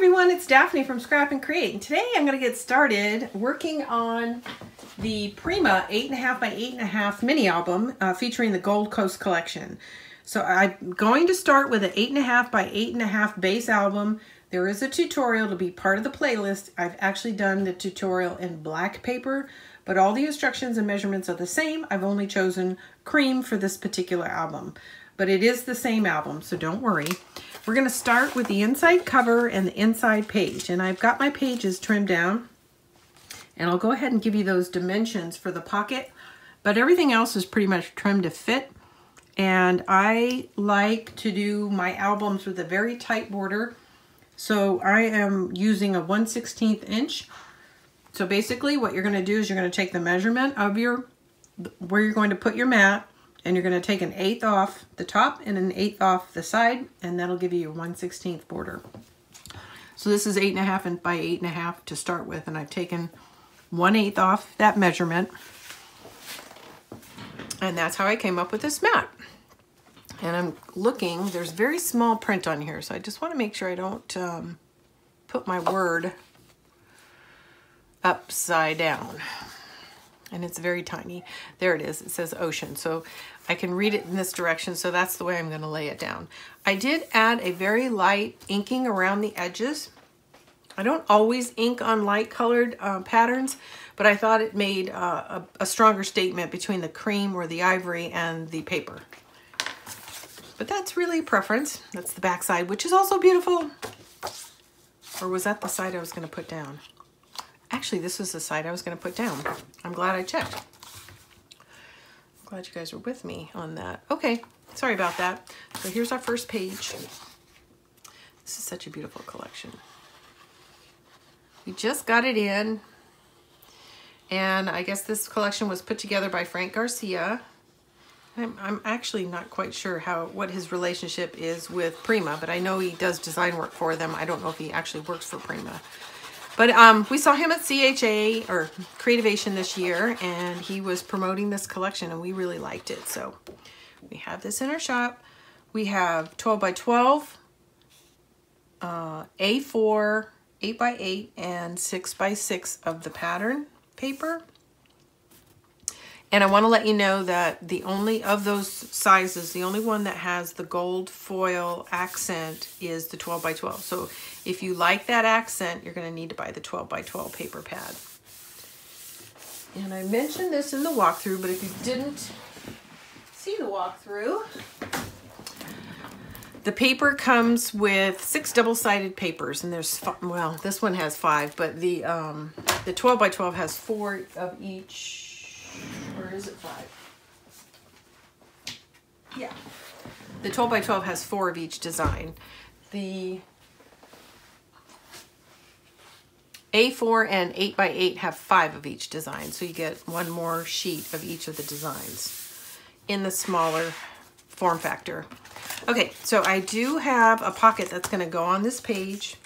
everyone, it's Daphne from Scrap N Create. And today I'm going to get started working on the Prima 8.5 by 8.5 mini album uh, featuring the Gold Coast collection. So I'm going to start with an 8.5 by 8.5 base album. There is a tutorial to be part of the playlist. I've actually done the tutorial in black paper, but all the instructions and measurements are the same. I've only chosen cream for this particular album, but it is the same album, so don't worry. We're going to start with the inside cover and the inside page. And I've got my pages trimmed down. And I'll go ahead and give you those dimensions for the pocket. But everything else is pretty much trimmed to fit. And I like to do my albums with a very tight border. So I am using a 1 16th inch. So basically what you're going to do is you're going to take the measurement of your, where you're going to put your mat and you're going to take an eighth off the top and an eighth off the side and that'll give you your 1 16th border. So this is eight and a half and by eight and a half to start with and I've taken one eighth off that measurement and that's how I came up with this mat. And I'm looking, there's very small print on here so I just want to make sure I don't um, put my word upside down and it's very tiny. There it is, it says ocean. So I can read it in this direction, so that's the way I'm gonna lay it down. I did add a very light inking around the edges. I don't always ink on light colored uh, patterns, but I thought it made uh, a, a stronger statement between the cream or the ivory and the paper. But that's really preference. That's the back side, which is also beautiful. Or was that the side I was gonna put down? Actually, this was the side I was going to put down. I'm glad I checked. Glad you guys were with me on that. Okay, sorry about that. So here's our first page. This is such a beautiful collection. We just got it in. And I guess this collection was put together by Frank Garcia. I'm, I'm actually not quite sure how what his relationship is with Prima, but I know he does design work for them. I don't know if he actually works for Prima. But um, we saw him at CHA or Creativation this year, and he was promoting this collection, and we really liked it. So we have this in our shop. We have 12 by 12, uh, A4, 8 by 8, and 6 by 6 of the pattern paper. And I want to let you know that the only of those sizes, the only one that has the gold foil accent is the 12 by 12. So if you like that accent, you're going to need to buy the 12 by 12 paper pad. And I mentioned this in the walkthrough, but if you didn't see the walkthrough, the paper comes with six double-sided papers, and there's, well, this one has five, but the, um, the 12 by 12 has four of each or is it five? Yeah. The 12 by 12 has four of each design. The A4 and 8 by 8 have five of each design, so you get one more sheet of each of the designs in the smaller form factor. Okay, so I do have a pocket that's going to go on this page.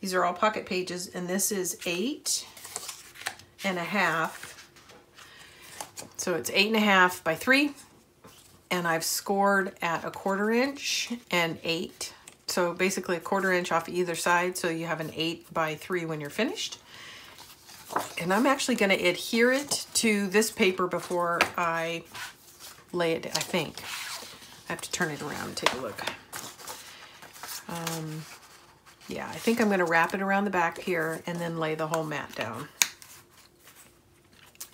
These are all pocket pages, and this is eight and a half so it's eight and a half by three, and I've scored at a quarter inch and eight. So basically a quarter inch off either side, so you have an eight by three when you're finished. And I'm actually gonna adhere it to this paper before I lay it, I think. I have to turn it around and take a look. Um, yeah, I think I'm gonna wrap it around the back here and then lay the whole mat down.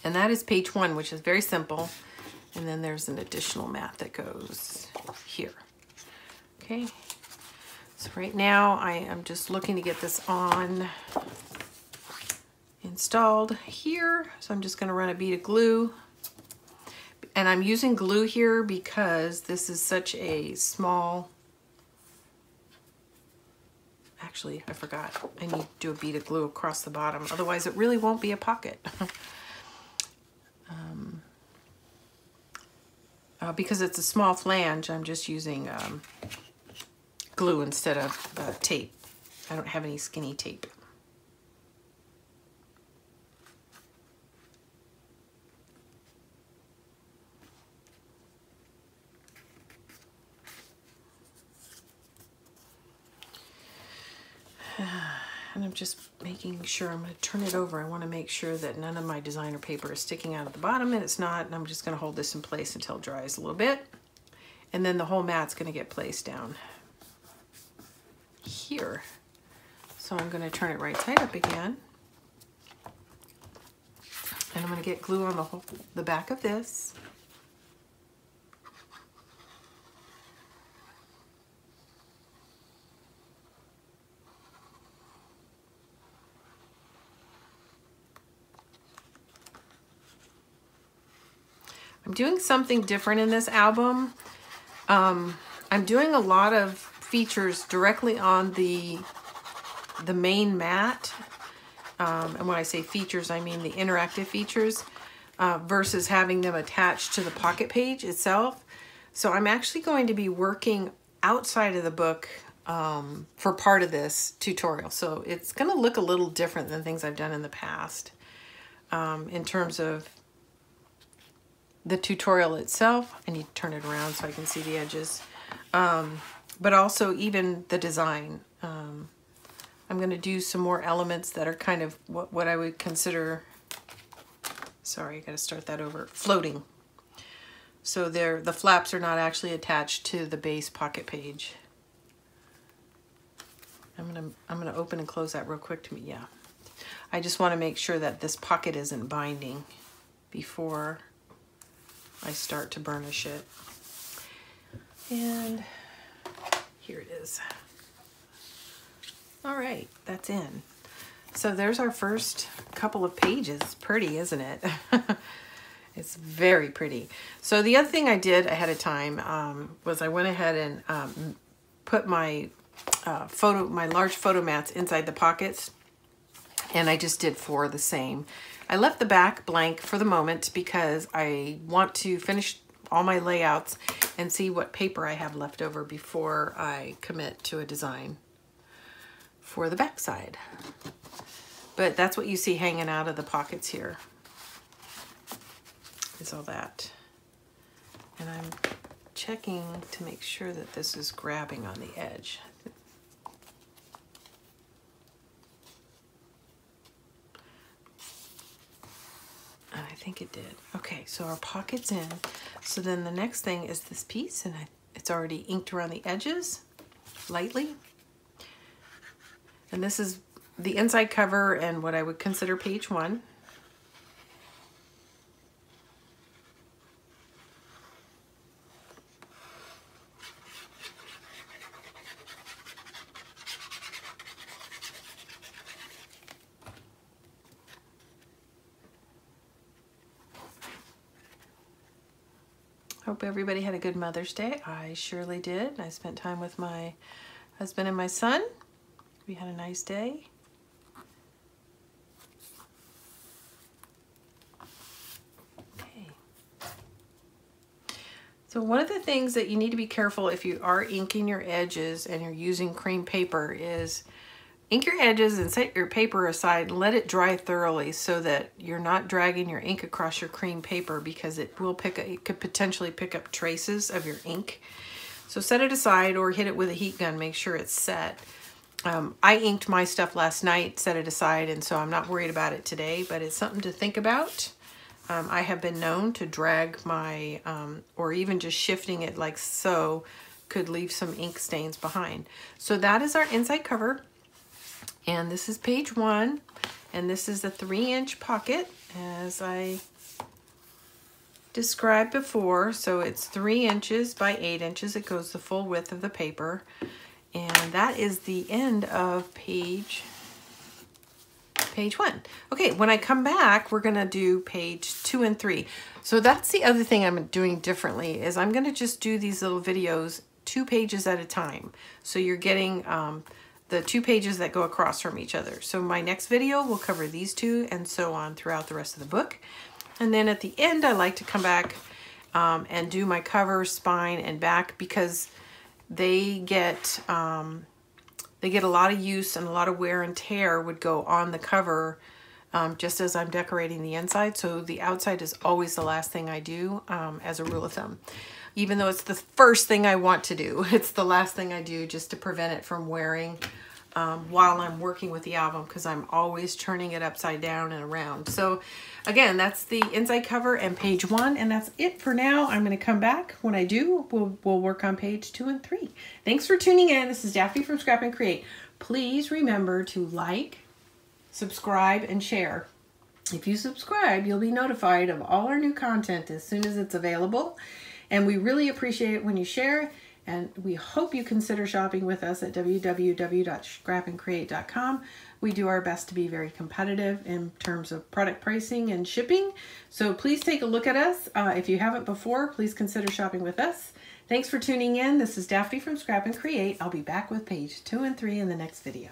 And that is page one, which is very simple. And then there's an additional mat that goes here. Okay. Right now I am just looking to get this on installed here. So I'm just going to run a bead of glue. And I'm using glue here because this is such a small actually I forgot I need to do a bead of glue across the bottom otherwise it really won't be a pocket Um, uh, because it's a small flange, I'm just using um, glue instead of uh, tape. I don't have any skinny tape. and I'm just making sure I'm going to turn it over. I want to make sure that none of my designer paper is sticking out at the bottom and it's not. And I'm just going to hold this in place until it dries a little bit. And then the whole mat's going to get placed down here. So I'm going to turn it right side up again. And I'm going to get glue on the whole, the back of this. I'm doing something different in this album. Um, I'm doing a lot of features directly on the the main mat. Um, and when I say features, I mean the interactive features uh, versus having them attached to the pocket page itself. So I'm actually going to be working outside of the book um, for part of this tutorial. So it's going to look a little different than things I've done in the past um, in terms of the tutorial itself. I need to turn it around so I can see the edges. Um, but also even the design. Um, I'm going to do some more elements that are kind of what, what I would consider, sorry, I got to start that over, floating. So they're, the flaps are not actually attached to the base pocket page. I'm going to I'm going to open and close that real quick to me. Yeah. I just want to make sure that this pocket isn't binding before I start to burnish it. And here it is. All right, that's in. So there's our first couple of pages. Pretty, isn't it? it's very pretty. So the other thing I did ahead of time um, was I went ahead and um, put my uh, photo, my large photo mats inside the pockets and I just did four the same. I left the back blank for the moment because I want to finish all my layouts and see what paper I have left over before I commit to a design for the backside. But that's what you see hanging out of the pockets here is all that. And I'm checking to make sure that this is grabbing on the edge. I think it did. Okay, so our pocket's in. So then the next thing is this piece, and I, it's already inked around the edges lightly. And this is the inside cover and what I would consider page one. Hope everybody had a good Mother's Day. I surely did. I spent time with my husband and my son. We had a nice day. Okay. So one of the things that you need to be careful if you are inking your edges and you're using cream paper is Ink your edges and set your paper aside and let it dry thoroughly so that you're not dragging your ink across your cream paper because it will pick up, it could potentially pick up traces of your ink. So set it aside or hit it with a heat gun, make sure it's set. Um, I inked my stuff last night, set it aside, and so I'm not worried about it today, but it's something to think about. Um, I have been known to drag my, um, or even just shifting it like so, could leave some ink stains behind. So that is our inside cover. And this is page one, and this is a three inch pocket as I described before. So it's three inches by eight inches. It goes the full width of the paper. And that is the end of page page one. Okay, when I come back, we're gonna do page two and three. So that's the other thing I'm doing differently is I'm gonna just do these little videos two pages at a time. So you're getting um, the two pages that go across from each other. So my next video will cover these two and so on throughout the rest of the book. And then at the end, I like to come back um, and do my cover, spine, and back because they get um, they get a lot of use and a lot of wear and tear would go on the cover um, just as I'm decorating the inside. So the outside is always the last thing I do um, as a rule of thumb even though it's the first thing I want to do. It's the last thing I do just to prevent it from wearing um, while I'm working with the album because I'm always turning it upside down and around. So again, that's the inside cover and page one, and that's it for now. I'm going to come back. When I do, we'll, we'll work on page two and three. Thanks for tuning in. This is Daphne from Scrap N Create. Please remember to like, subscribe, and share. If you subscribe, you'll be notified of all our new content as soon as it's available. And we really appreciate it when you share and we hope you consider shopping with us at www.scrapncreate.com. We do our best to be very competitive in terms of product pricing and shipping. So please take a look at us. Uh, if you haven't before, please consider shopping with us. Thanks for tuning in. This is Daphne from Scrap N Create. I'll be back with page two and three in the next video.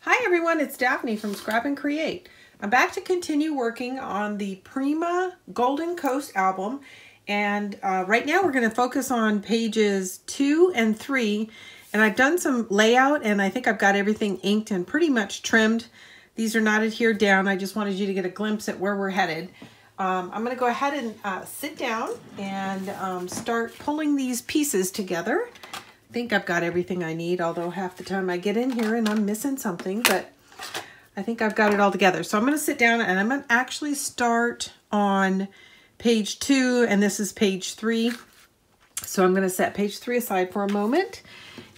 Hi everyone, it's Daphne from Scrap N Create. I'm back to continue working on the Prima Golden Coast album and uh, right now we're going to focus on pages two and three. And I've done some layout and I think I've got everything inked and pretty much trimmed. These are not adhered down. I just wanted you to get a glimpse at where we're headed. Um, I'm going to go ahead and uh, sit down and um, start pulling these pieces together. I think I've got everything I need, although half the time I get in here and I'm missing something, but I think I've got it all together. So I'm going to sit down and I'm going to actually start on page two, and this is page three. So I'm going to set page three aside for a moment.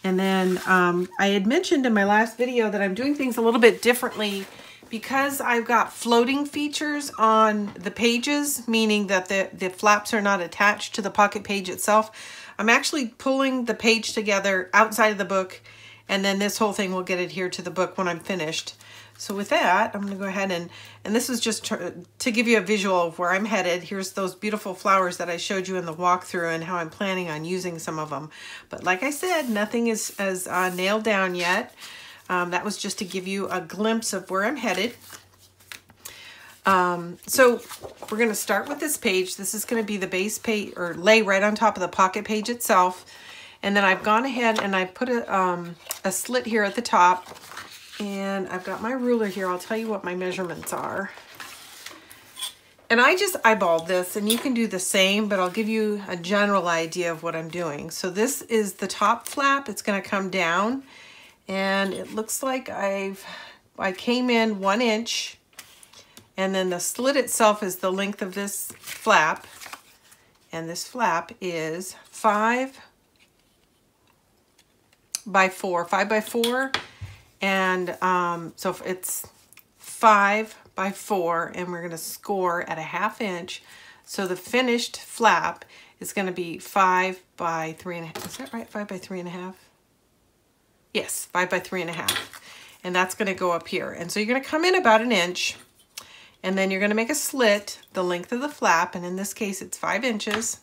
And then um, I had mentioned in my last video that I'm doing things a little bit differently because I've got floating features on the pages, meaning that the, the flaps are not attached to the pocket page itself. I'm actually pulling the page together outside of the book and then this whole thing will get adhered to the book when I'm finished. So with that, I'm going to go ahead and, and this is just to, to give you a visual of where I'm headed. Here's those beautiful flowers that I showed you in the walkthrough and how I'm planning on using some of them. But like I said, nothing is as uh, nailed down yet. Um, that was just to give you a glimpse of where I'm headed. Um, so we're going to start with this page. This is going to be the base page or lay right on top of the pocket page itself. And then I've gone ahead and I put a, um, a slit here at the top and I've got my ruler here. I'll tell you what my measurements are. And I just eyeballed this, and you can do the same, but I'll give you a general idea of what I'm doing. So this is the top flap. It's going to come down, and it looks like I've I came in one inch, and then the slit itself is the length of this flap, and this flap is five by four, five by four, and um, so it's five by four and we're gonna score at a half inch. So the finished flap is gonna be five by three and a half. Is that right? Five by three and a half? Yes, five by three and a half. And that's gonna go up here. And so you're gonna come in about an inch and then you're gonna make a slit the length of the flap. And in this case, it's five inches.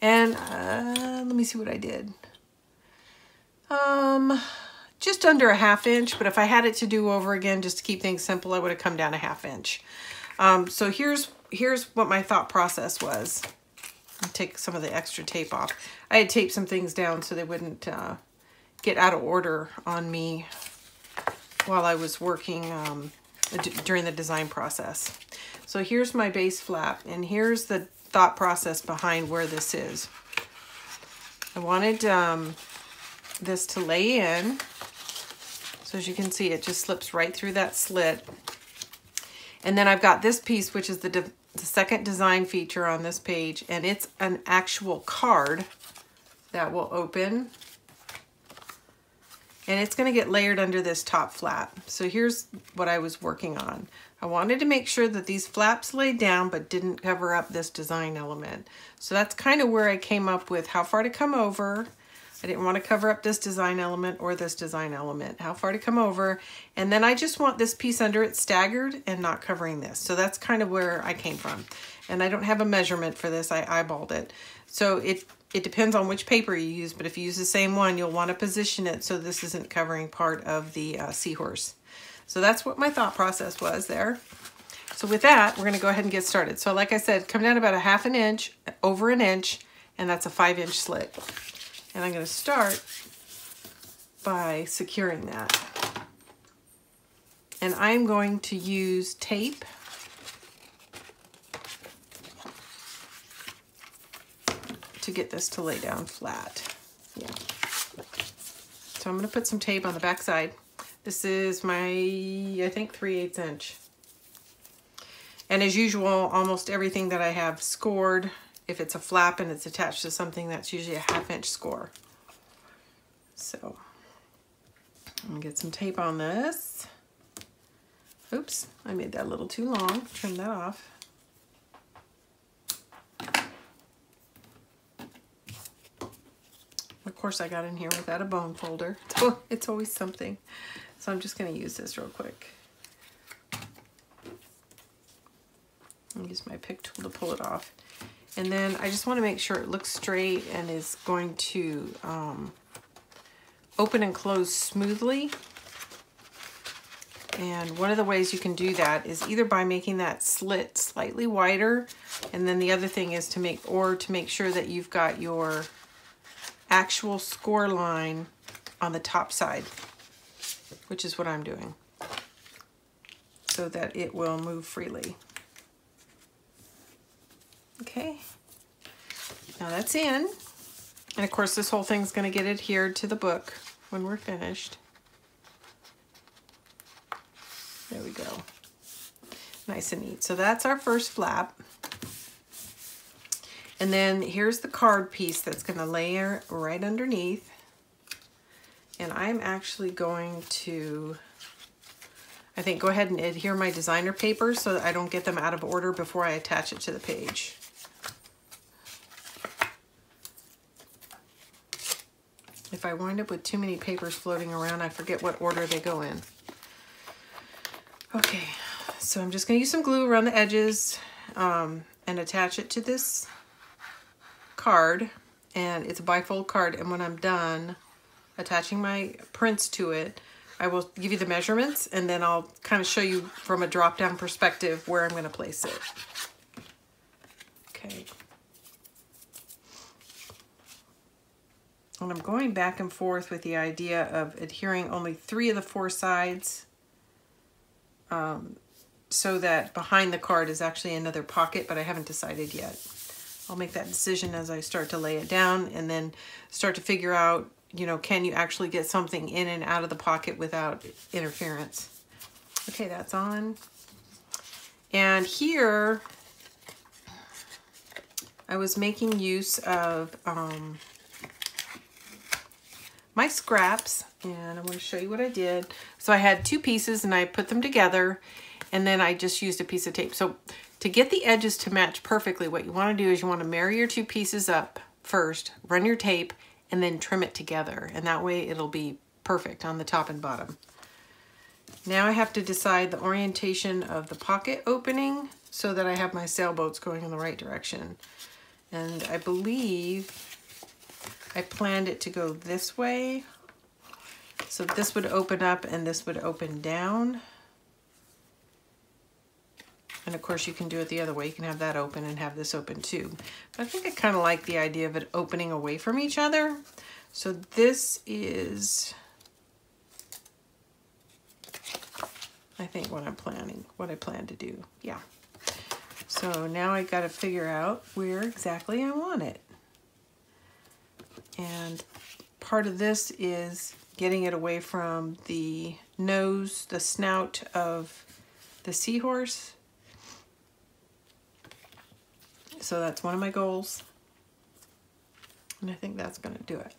And uh, let me see what I did. Um, just under a half inch, but if I had it to do over again, just to keep things simple, I would have come down a half inch. Um, so here's, here's what my thought process was. I'll take some of the extra tape off. I had taped some things down so they wouldn't uh, get out of order on me while I was working um, during the design process. So here's my base flap, and here's the thought process behind where this is. I wanted um, this to lay in so as you can see, it just slips right through that slit. And then I've got this piece, which is the, the second design feature on this page, and it's an actual card that will open. And it's gonna get layered under this top flap. So here's what I was working on. I wanted to make sure that these flaps laid down but didn't cover up this design element. So that's kind of where I came up with how far to come over, I didn't want to cover up this design element or this design element, how far to come over. And then I just want this piece under it staggered and not covering this. So that's kind of where I came from. And I don't have a measurement for this, I eyeballed it. So it, it depends on which paper you use, but if you use the same one, you'll want to position it so this isn't covering part of the uh, seahorse. So that's what my thought process was there. So with that, we're going to go ahead and get started. So like I said, come down about a half an inch, over an inch, and that's a five inch slit. And I'm going to start by securing that. And I'm going to use tape to get this to lay down flat. Yeah. So I'm going to put some tape on the back side. This is my, I think, 3 8 inch. And as usual, almost everything that I have scored, if it's a flap and it's attached to something, that's usually a half inch score. So, I'm gonna get some tape on this. Oops, I made that a little too long. Trim that off. Of course, I got in here without a bone folder. It's always something. So I'm just to use this real quick. I'll use my pick tool to pull it off. And then I just want to make sure it looks straight and is going to um, open and close smoothly. And one of the ways you can do that is either by making that slit slightly wider, and then the other thing is to make, or to make sure that you've got your actual score line on the top side, which is what I'm doing, so that it will move freely. Okay, now that's in. And of course this whole thing's gonna get adhered to the book when we're finished. There we go. Nice and neat. So that's our first flap. And then here's the card piece that's gonna layer right underneath. And I'm actually going to, I think, go ahead and adhere my designer paper so that I don't get them out of order before I attach it to the page. If I wind up with too many papers floating around, I forget what order they go in. Okay, so I'm just gonna use some glue around the edges um, and attach it to this card. And it's a bifold card. And when I'm done attaching my prints to it, I will give you the measurements and then I'll kind of show you from a drop-down perspective where I'm gonna place it. Okay. I'm going back and forth with the idea of adhering only three of the four sides um, so that behind the card is actually another pocket, but I haven't decided yet. I'll make that decision as I start to lay it down and then start to figure out, you know, can you actually get something in and out of the pocket without interference? Okay, that's on. And here, I was making use of um, my scraps and I'm going to show you what I did. So I had two pieces and I put them together and then I just used a piece of tape. So to get the edges to match perfectly, what you want to do is you want to marry your two pieces up first, run your tape, and then trim it together. And that way it'll be perfect on the top and bottom. Now I have to decide the orientation of the pocket opening so that I have my sailboats going in the right direction. And I believe I planned it to go this way. So this would open up and this would open down. And of course you can do it the other way. You can have that open and have this open too. But I think I kind of like the idea of it opening away from each other. So this is, I think what I'm planning, what I plan to do. Yeah. So now I got to figure out where exactly I want it. And part of this is getting it away from the nose, the snout of the seahorse. So that's one of my goals. And I think that's going to do it.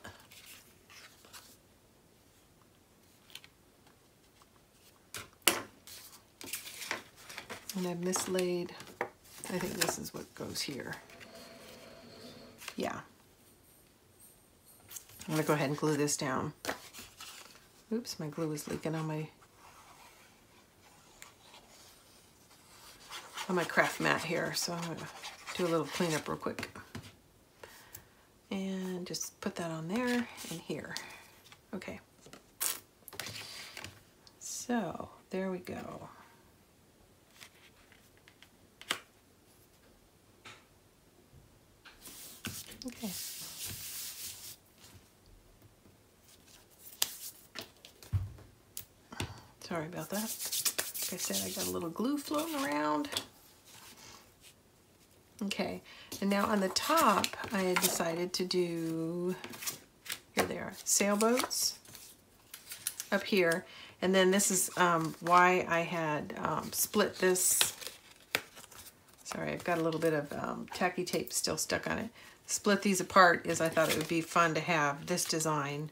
And I've mislaid, I think this is what goes here. Yeah. I'm gonna go ahead and glue this down. Oops, my glue is leaking on my on my craft mat here, so I'm gonna do a little cleanup real quick. And just put that on there and here. Okay. So there we go. Okay. Sorry about that. Like I said, I got a little glue floating around. Okay, and now on the top, I had decided to do, here they are, sailboats up here. And then this is um, why I had um, split this. Sorry, I've got a little bit of um, tacky tape still stuck on it. Split these apart is I thought it would be fun to have this design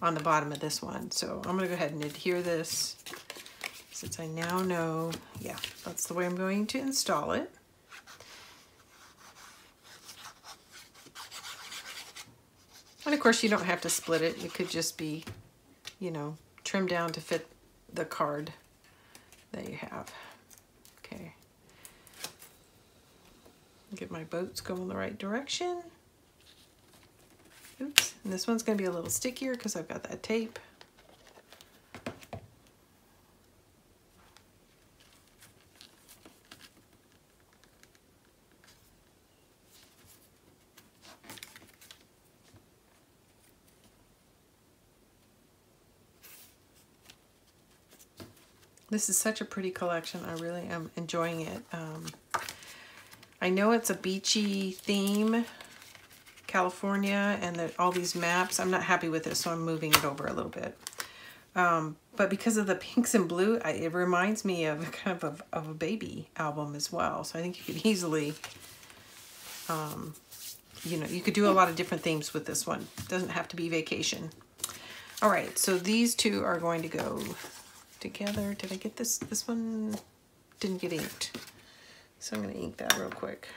on the bottom of this one. So I'm going to go ahead and adhere this since I now know, yeah, that's the way I'm going to install it. And of course you don't have to split it. It could just be, you know, trimmed down to fit the card that you have. Okay. Get my boats going the right direction. Oops, and this one's gonna be a little stickier because I've got that tape. This is such a pretty collection. I really am enjoying it. Um, I know it's a beachy theme, California, and the, all these maps. I'm not happy with it, so I'm moving it over a little bit. Um, but because of the pinks and blue, I, it reminds me of kind of a, of a baby album as well. So I think you could easily, um, you know, you could do a lot of different themes with this one. It doesn't have to be vacation. All right, so these two are going to go together. Did I get this? This one didn't get inked. So I'm going to ink that real quick.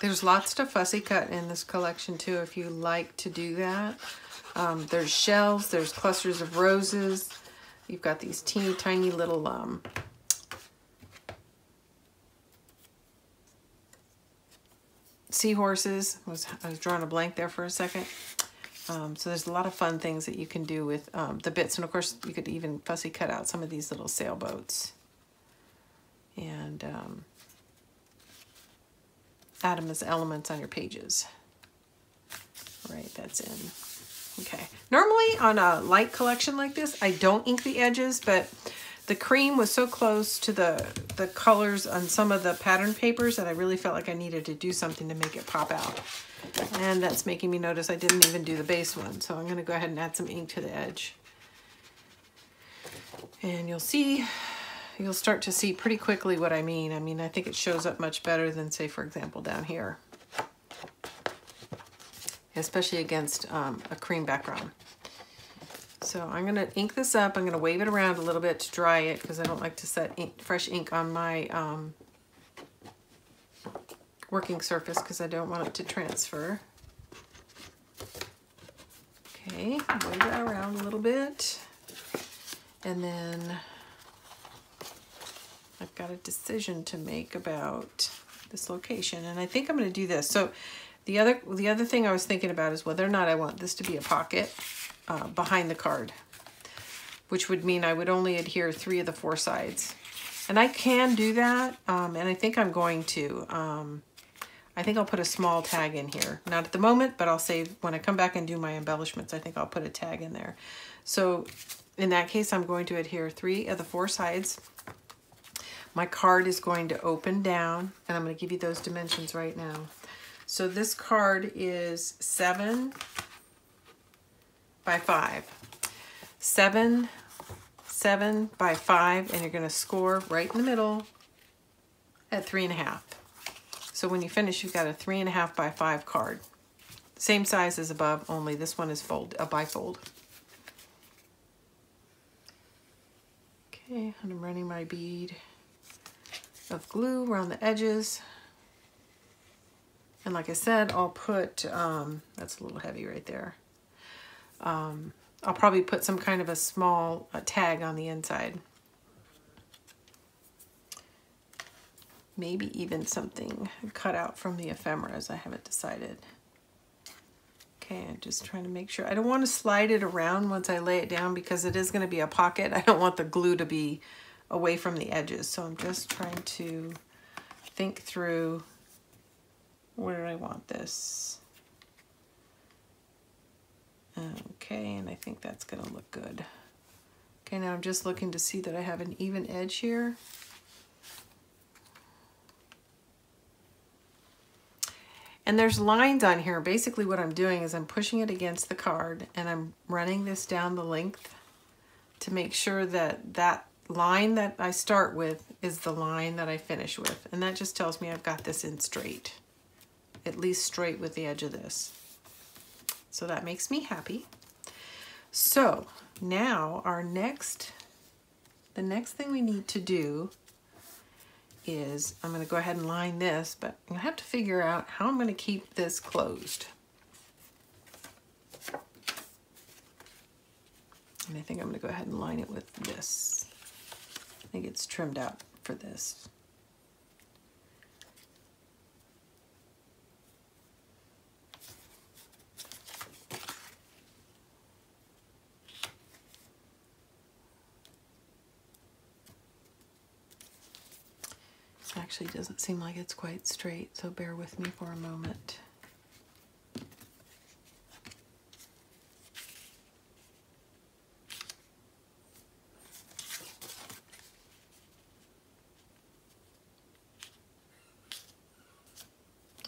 There's lots to fussy cut in this collection too if you like to do that. Um, there's shells, there's clusters of roses. You've got these teeny tiny little um, seahorses. I was, I was drawing a blank there for a second. Um, so there's a lot of fun things that you can do with um, the bits. And of course, you could even fussy cut out some of these little sailboats. And um, add them as elements on your pages. Right, that's in. Okay. Normally on a light collection like this, I don't ink the edges, but the cream was so close to the, the colors on some of the pattern papers that I really felt like I needed to do something to make it pop out. And that's making me notice I didn't even do the base one. So I'm going to go ahead and add some ink to the edge. And you'll see, you'll start to see pretty quickly what I mean. I mean, I think it shows up much better than, say, for example, down here especially against um, a cream background. So I'm going to ink this up. I'm going to wave it around a little bit to dry it because I don't like to set ink, fresh ink on my um, working surface because I don't want it to transfer. Okay, wave that around a little bit. And then I've got a decision to make about this location. And I think I'm going to do this. So the other, the other thing I was thinking about is whether or not I want this to be a pocket uh, behind the card, which would mean I would only adhere three of the four sides. And I can do that, um, and I think I'm going to. Um, I think I'll put a small tag in here. Not at the moment, but I'll say when I come back and do my embellishments, I think I'll put a tag in there. So in that case, I'm going to adhere three of the four sides. My card is going to open down, and I'm going to give you those dimensions right now. So this card is seven by five. Seven, seven by five, and you're gonna score right in the middle at three and a half. So when you finish, you've got a three and a half by five card. Same size as above, only this one is fold, a bifold. Okay, and I'm running my bead of glue around the edges. And like I said, I'll put, um, that's a little heavy right there. Um, I'll probably put some kind of a small tag on the inside. Maybe even something cut out from the ephemeras. I haven't decided. Okay, I'm just trying to make sure. I don't want to slide it around once I lay it down because it is going to be a pocket. I don't want the glue to be away from the edges. So I'm just trying to think through where I want this? Okay, and I think that's gonna look good. Okay, now I'm just looking to see that I have an even edge here. And there's lines on here. Basically what I'm doing is I'm pushing it against the card and I'm running this down the length to make sure that that line that I start with is the line that I finish with. And that just tells me I've got this in straight, at least straight with the edge of this. So that makes me happy. So now our next, the next thing we need to do is I'm going to go ahead and line this, but I'm to have to figure out how I'm going to keep this closed. And I think I'm going to go ahead and line it with this. I think it's trimmed out for this. Actually doesn't seem like it's quite straight, so bear with me for a moment.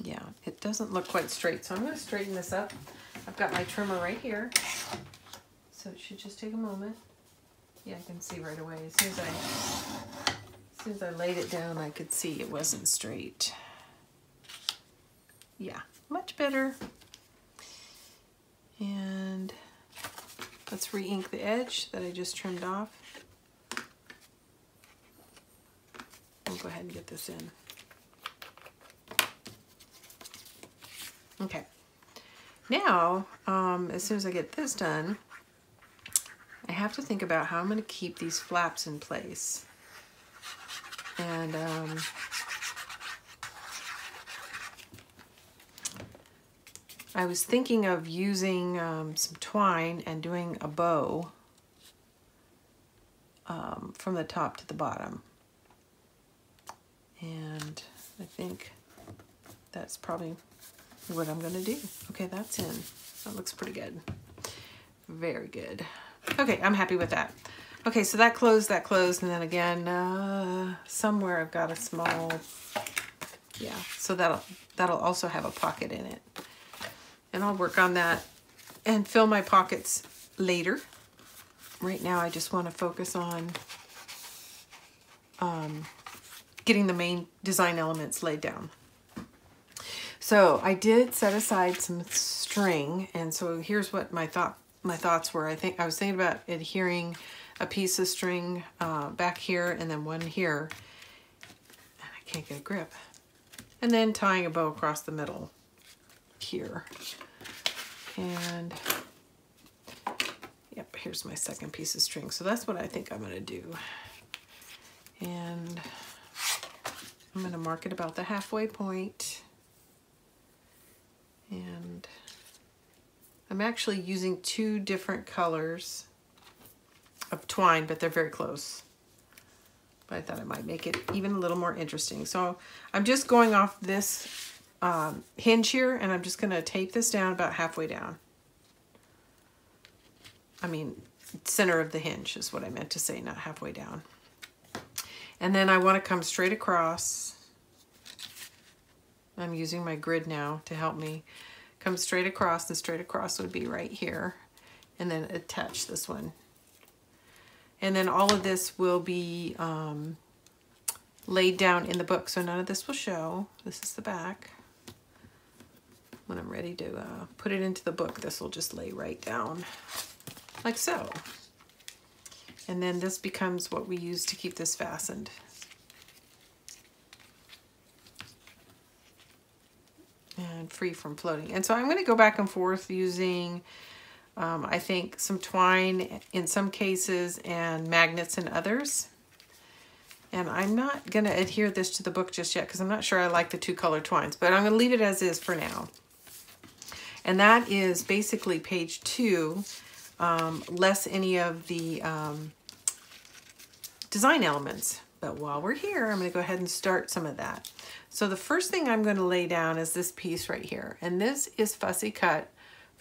Yeah, it doesn't look quite straight, so I'm going to straighten this up. I've got my trimmer right here, so it should just take a moment. Yeah, I can see right away as soon as I as I laid it down, I could see it wasn't straight. Yeah, much better. And let's re-ink the edge that I just trimmed off. We'll go ahead and get this in. Okay. Now, um, as soon as I get this done, I have to think about how I'm going to keep these flaps in place. And um, I was thinking of using um, some twine and doing a bow um, from the top to the bottom. And I think that's probably what I'm gonna do. Okay, that's in. That looks pretty good. Very good. Okay, I'm happy with that. Okay, so that closed, that closed, and then again, uh, somewhere I've got a small, yeah, so that'll, that'll also have a pocket in it. And I'll work on that and fill my pockets later. Right now, I just want to focus on um, getting the main design elements laid down. So I did set aside some string, and so here's what my thought my thoughts were. I think I was thinking about adhering a piece of string uh, back here and then one here. And I can't get a grip. And then tying a bow across the middle here. And yep, here's my second piece of string. So that's what I think I'm gonna do. And I'm gonna mark it about the halfway point. And I'm actually using two different colors of twine, but they're very close. But I thought it might make it even a little more interesting. So I'm just going off this um, hinge here, and I'm just going to tape this down about halfway down. I mean, center of the hinge is what I meant to say, not halfway down. And then I want to come straight across. I'm using my grid now to help me come straight across. and straight across would be right here. And then attach this one and then all of this will be um, laid down in the book. So none of this will show. This is the back. When I'm ready to uh, put it into the book, this will just lay right down like so. And then this becomes what we use to keep this fastened. And free from floating. And so I'm going to go back and forth using um, I think some twine in some cases and magnets in others. And I'm not going to adhere this to the book just yet because I'm not sure I like the two color twines, but I'm going to leave it as is for now. And that is basically page two, um, less any of the um, design elements. But while we're here, I'm going to go ahead and start some of that. So the first thing I'm going to lay down is this piece right here. And this is fussy cut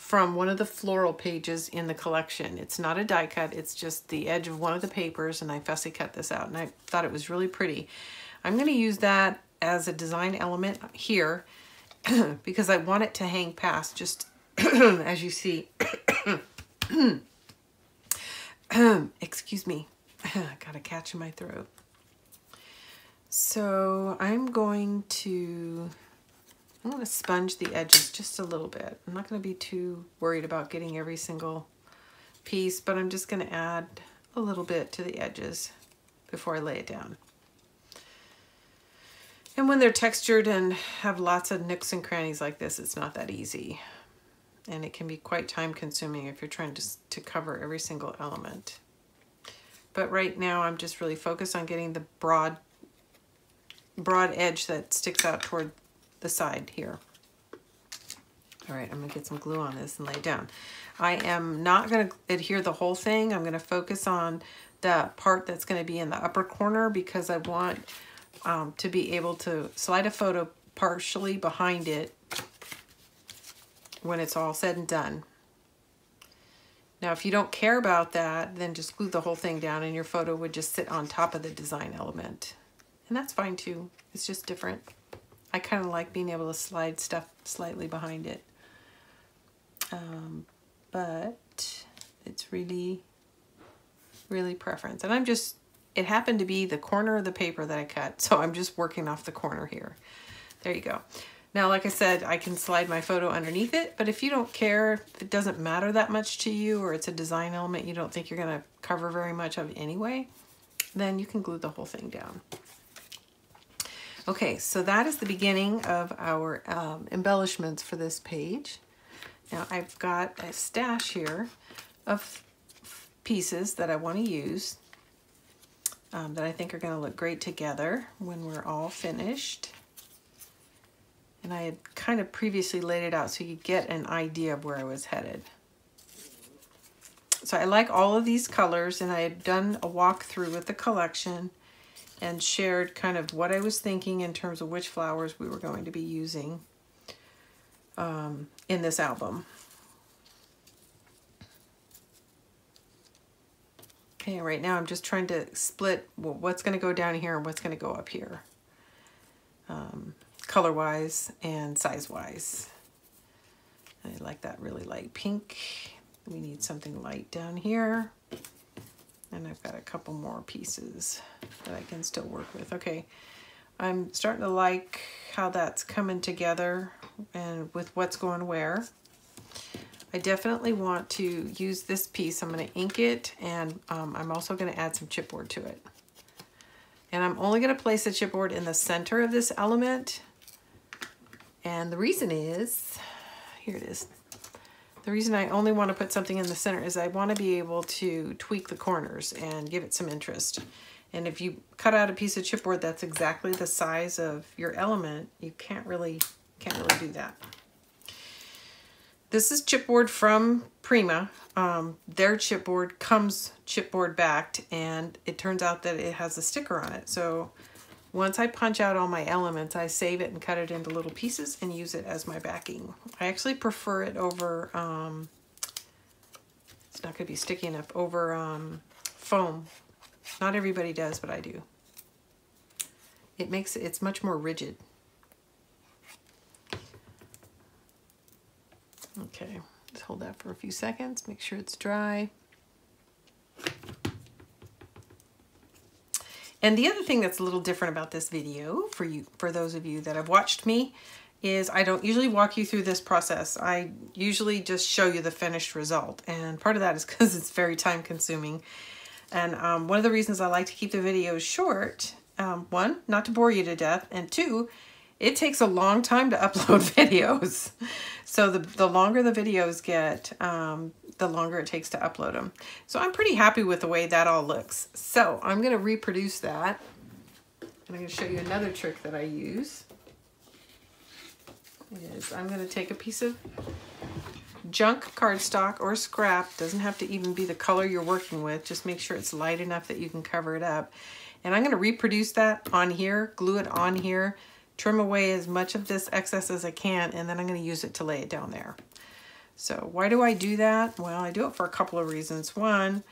from one of the floral pages in the collection. It's not a die cut, it's just the edge of one of the papers and I fussy cut this out and I thought it was really pretty. I'm gonna use that as a design element here because I want it to hang past just as you see. Excuse me, got a catch in my throat. So I'm going to I'm going to sponge the edges just a little bit. I'm not going to be too worried about getting every single piece, but I'm just going to add a little bit to the edges before I lay it down. And when they're textured and have lots of nooks and crannies like this, it's not that easy. And it can be quite time consuming if you're trying to, to cover every single element. But right now I'm just really focused on getting the broad, broad edge that sticks out toward the side here. All right, I'm gonna get some glue on this and lay down. I am not gonna adhere the whole thing. I'm gonna focus on the part that's gonna be in the upper corner because I want um, to be able to slide a photo partially behind it when it's all said and done. Now, if you don't care about that, then just glue the whole thing down and your photo would just sit on top of the design element. And that's fine too. It's just different. I kind of like being able to slide stuff slightly behind it. Um, but it's really, really preference. And I'm just, it happened to be the corner of the paper that I cut, so I'm just working off the corner here. There you go. Now, like I said, I can slide my photo underneath it, but if you don't care, if it doesn't matter that much to you, or it's a design element you don't think you're gonna cover very much of anyway, then you can glue the whole thing down. Okay, so that is the beginning of our um, embellishments for this page. Now I've got a stash here of pieces that I want to use um, that I think are going to look great together when we're all finished. And I had kind of previously laid it out so you get an idea of where I was headed. So I like all of these colors and I had done a walkthrough with the collection and shared kind of what I was thinking in terms of which flowers we were going to be using um, in this album. Okay, right now I'm just trying to split what's going to go down here and what's going to go up here, um, color-wise and size-wise. I like that really light pink. We need something light down here. And I've got a couple more pieces that I can still work with. Okay, I'm starting to like how that's coming together and with what's going where. I definitely want to use this piece. I'm going to ink it and um, I'm also going to add some chipboard to it. And I'm only going to place the chipboard in the center of this element. And the reason is, here it is, the reason I only want to put something in the center is I want to be able to tweak the corners and give it some interest. And if you cut out a piece of chipboard that's exactly the size of your element, you can't really, can't really do that. This is chipboard from Prima. Um, their chipboard comes chipboard backed and it turns out that it has a sticker on it. So once I punch out all my elements, I save it and cut it into little pieces and use it as my backing. I actually prefer it over, um, it's not going to be sticky enough, over um, foam. Not everybody does, but I do. It makes it's much more rigid. Okay, just hold that for a few seconds, make sure it's dry. And the other thing that's a little different about this video for you, for those of you that have watched me, is I don't usually walk you through this process. I usually just show you the finished result. And part of that is because it's very time consuming. And um, one of the reasons I like to keep the videos short, um, one, not to bore you to death, and two, it takes a long time to upload videos. So the, the longer the videos get, um, the longer it takes to upload them. So I'm pretty happy with the way that all looks. So I'm going to reproduce that. And I'm going to show you another trick that I use. Is I'm going to take a piece of junk cardstock or scrap. Doesn't have to even be the color you're working with. Just make sure it's light enough that you can cover it up. And I'm going to reproduce that on here, glue it on here, trim away as much of this excess as I can, and then I'm going to use it to lay it down there. So why do I do that? Well, I do it for a couple of reasons. One,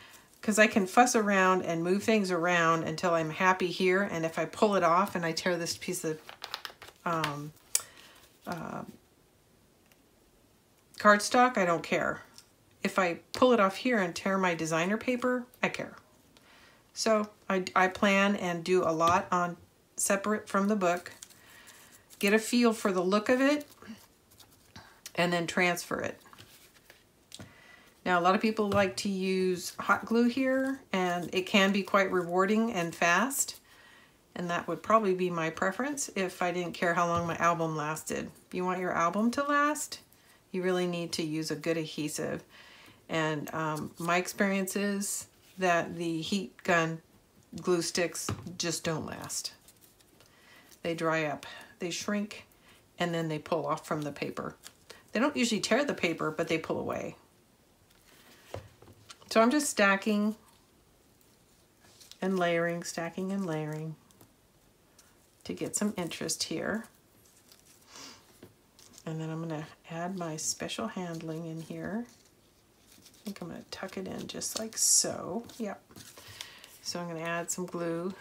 because I can fuss around and move things around until I'm happy here. And if I pull it off and I tear this piece of um, uh, cardstock, I don't care. If I pull it off here and tear my designer paper, I care. So I, I plan and do a lot on separate from the book, get a feel for the look of it, and then transfer it. Now, a lot of people like to use hot glue here, and it can be quite rewarding and fast. And that would probably be my preference if I didn't care how long my album lasted. If you want your album to last, you really need to use a good adhesive. And um, my experience is that the heat gun glue sticks just don't last. They dry up, they shrink, and then they pull off from the paper. They don't usually tear the paper, but they pull away. So I'm just stacking and layering, stacking and layering to get some interest here. And then I'm going to add my special handling in here. I think I'm going to tuck it in just like so. Yep. So I'm going to add some glue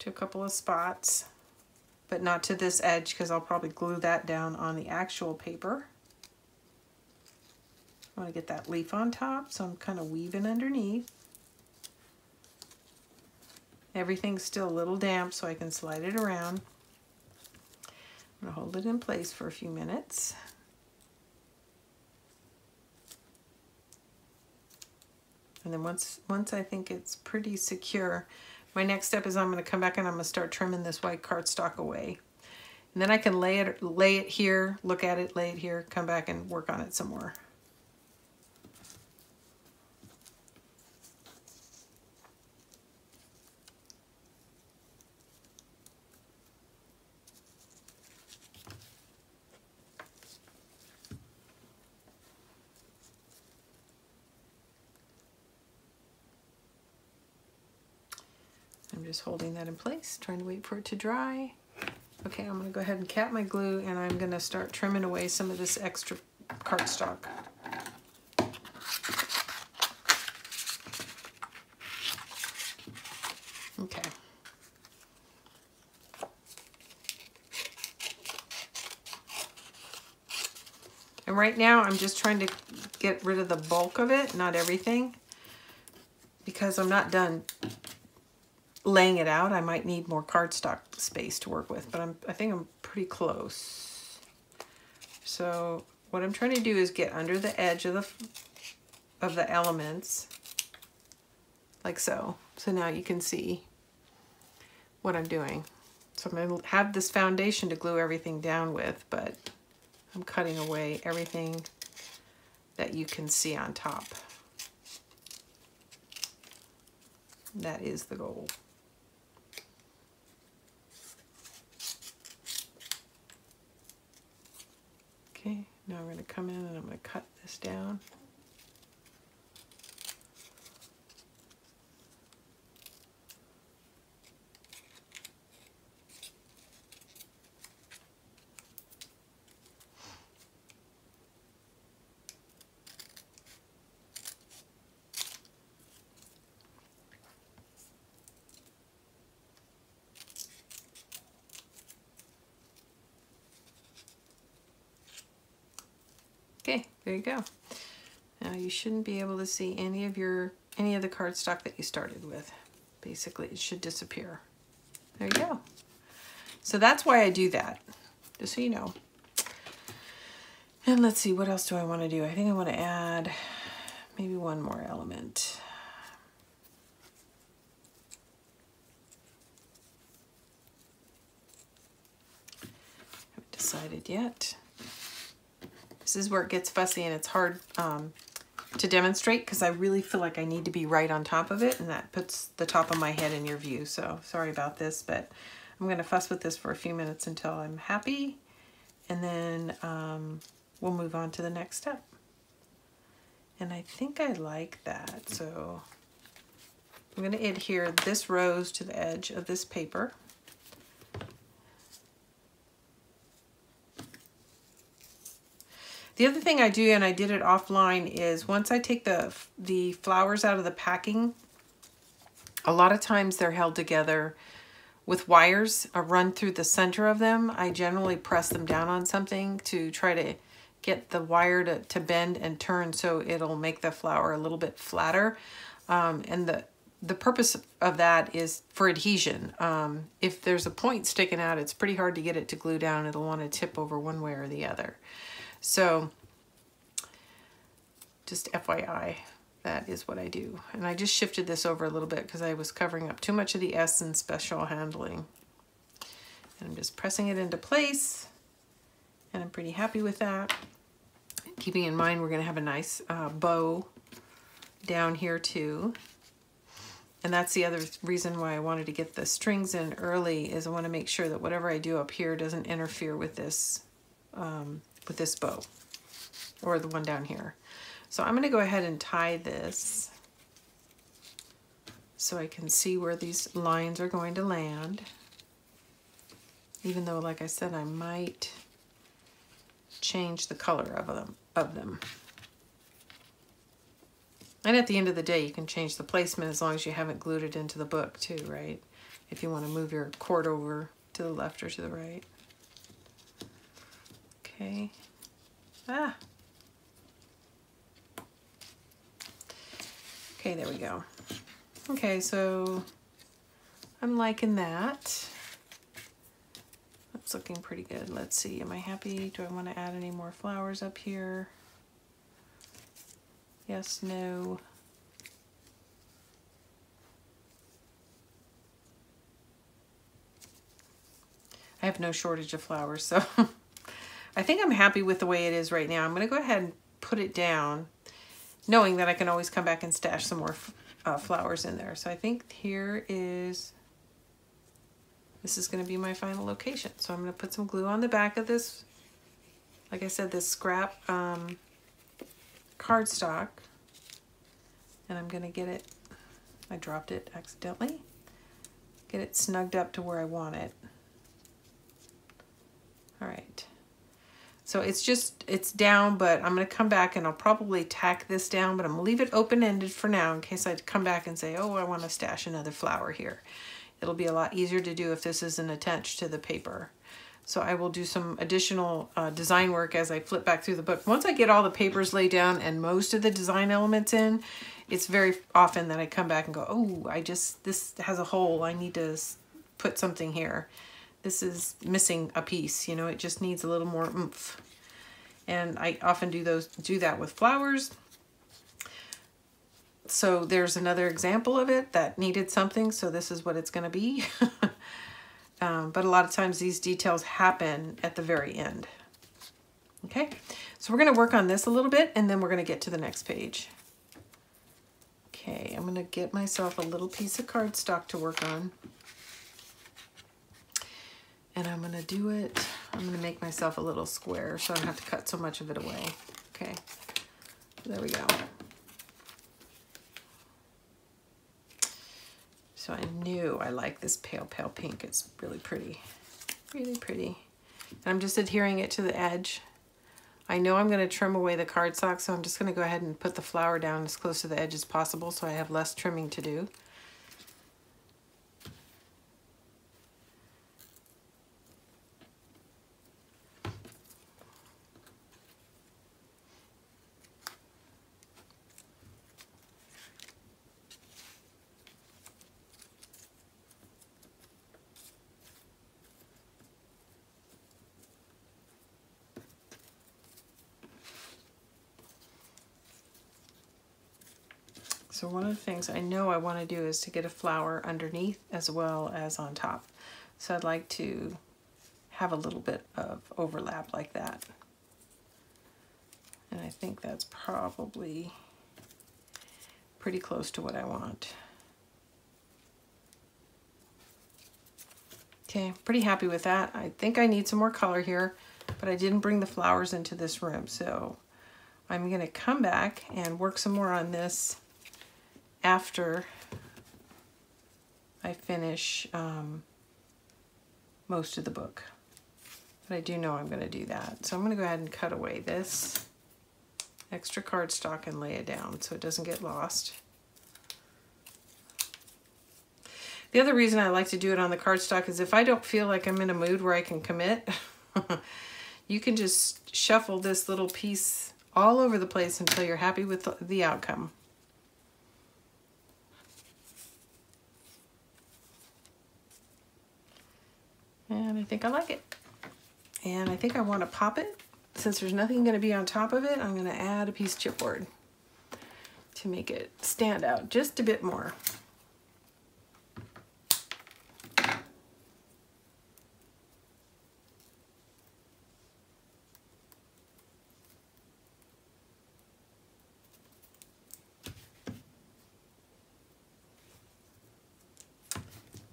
to a couple of spots, but not to this edge because I'll probably glue that down on the actual paper. I want to get that leaf on top, so I'm kind of weaving underneath. Everything's still a little damp, so I can slide it around. I'm going to hold it in place for a few minutes. And then once, once I think it's pretty secure, my next step is I'm going to come back and I'm going to start trimming this white cardstock away. And then I can lay it, lay it here, look at it, lay it here, come back and work on it some more. Just holding that in place, trying to wait for it to dry. Okay, I'm gonna go ahead and cap my glue and I'm gonna start trimming away some of this extra cardstock. Okay. And right now I'm just trying to get rid of the bulk of it, not everything, because I'm not done laying it out, I might need more cardstock space to work with, but I'm, I think I'm pretty close. So what I'm trying to do is get under the edge of the, of the elements, like so. So now you can see what I'm doing. So I'm to have this foundation to glue everything down with, but I'm cutting away everything that you can see on top. That is the goal. Okay, now I'm going to come in and I'm going to cut this down. Okay, there you go. Now you shouldn't be able to see any of your any of the cardstock that you started with. Basically, it should disappear. There you go. So that's why I do that, just so you know. And let's see, what else do I want to do? I think I want to add maybe one more element. Haven't decided yet. This is where it gets fussy and it's hard um, to demonstrate because I really feel like I need to be right on top of it and that puts the top of my head in your view. So sorry about this, but I'm going to fuss with this for a few minutes until I'm happy and then um, we'll move on to the next step. And I think I like that. So I'm going to adhere this rose to the edge of this paper. The other thing I do, and I did it offline, is once I take the, the flowers out of the packing, a lot of times they're held together with wires uh, run through the center of them. I generally press them down on something to try to get the wire to, to bend and turn so it'll make the flower a little bit flatter. Um, and the, the purpose of that is for adhesion. Um, if there's a point sticking out, it's pretty hard to get it to glue down. It'll want to tip over one way or the other. So just FYI, that is what I do. And I just shifted this over a little bit because I was covering up too much of the S in special handling. And I'm just pressing it into place and I'm pretty happy with that. Keeping in mind we're going to have a nice uh, bow down here too. And that's the other reason why I wanted to get the strings in early is I want to make sure that whatever I do up here doesn't interfere with this um, with this bow or the one down here. So I'm going to go ahead and tie this so I can see where these lines are going to land. Even though, like I said, I might change the color of them. Of them. And at the end of the day, you can change the placement as long as you haven't glued it into the book too, right? If you want to move your cord over to the left or to the right. Okay. Ah. Okay, there we go. Okay, so I'm liking that. That's looking pretty good. Let's see, am I happy? Do I want to add any more flowers up here? Yes, no. I have no shortage of flowers, so I think I'm happy with the way it is right now. I'm going to go ahead and put it down, knowing that I can always come back and stash some more uh, flowers in there. So I think here is, this is going to be my final location. So I'm going to put some glue on the back of this, like I said, this scrap um, cardstock and I'm gonna get it, I dropped it accidentally, get it snugged up to where I want it. All right. So it's just, it's down, but I'm gonna come back and I'll probably tack this down, but I'm gonna leave it open-ended for now in case I come back and say, oh, I wanna stash another flower here. It'll be a lot easier to do if this isn't attached to the paper. So I will do some additional uh, design work as I flip back through the book. Once I get all the papers laid down and most of the design elements in, it's very often that I come back and go, oh, I just, this has a hole. I need to put something here. This is missing a piece, you know, it just needs a little more oomph. And I often do those, do that with flowers. So there's another example of it that needed something. So this is what it's going to be. Um, but a lot of times these details happen at the very end. Okay, so we're going to work on this a little bit and then we're going to get to the next page. Okay, I'm going to get myself a little piece of cardstock to work on. And I'm to do it, I'm to make myself a little square so I don't have to cut so much of it away. Okay, there we go. So I knew I like this pale, pale pink. It's really pretty, really pretty. And I'm just adhering it to the edge. I know I'm to trim away the cardstock, so I'm just to go ahead and put the flower down as close to the edge as possible so I have less trimming to do. So one of the things I know I want to do is to get a flower underneath as well as on top. So I'd like to have a little bit of overlap like that. And I think that's probably pretty close to what I want. Okay, pretty happy with that. I think I need some more color here, but I didn't bring the flowers into this room. So I'm gonna come back and work some more on this after I finish um, most of the book. But I do know I'm going to do that. So I'm going to go ahead and cut away this. extra cardstock and lay it down so it doesn't get lost. The other reason I like to do it on the cardstock is if I don't feel like I'm in a mood where I can commit, you can just shuffle this little piece all over the place until you're happy with the outcome. And I think I like it. And I think I want to pop it. Since there's nothing going to be on top of it, I'm going to add a piece of chipboard to make it stand out just a bit more.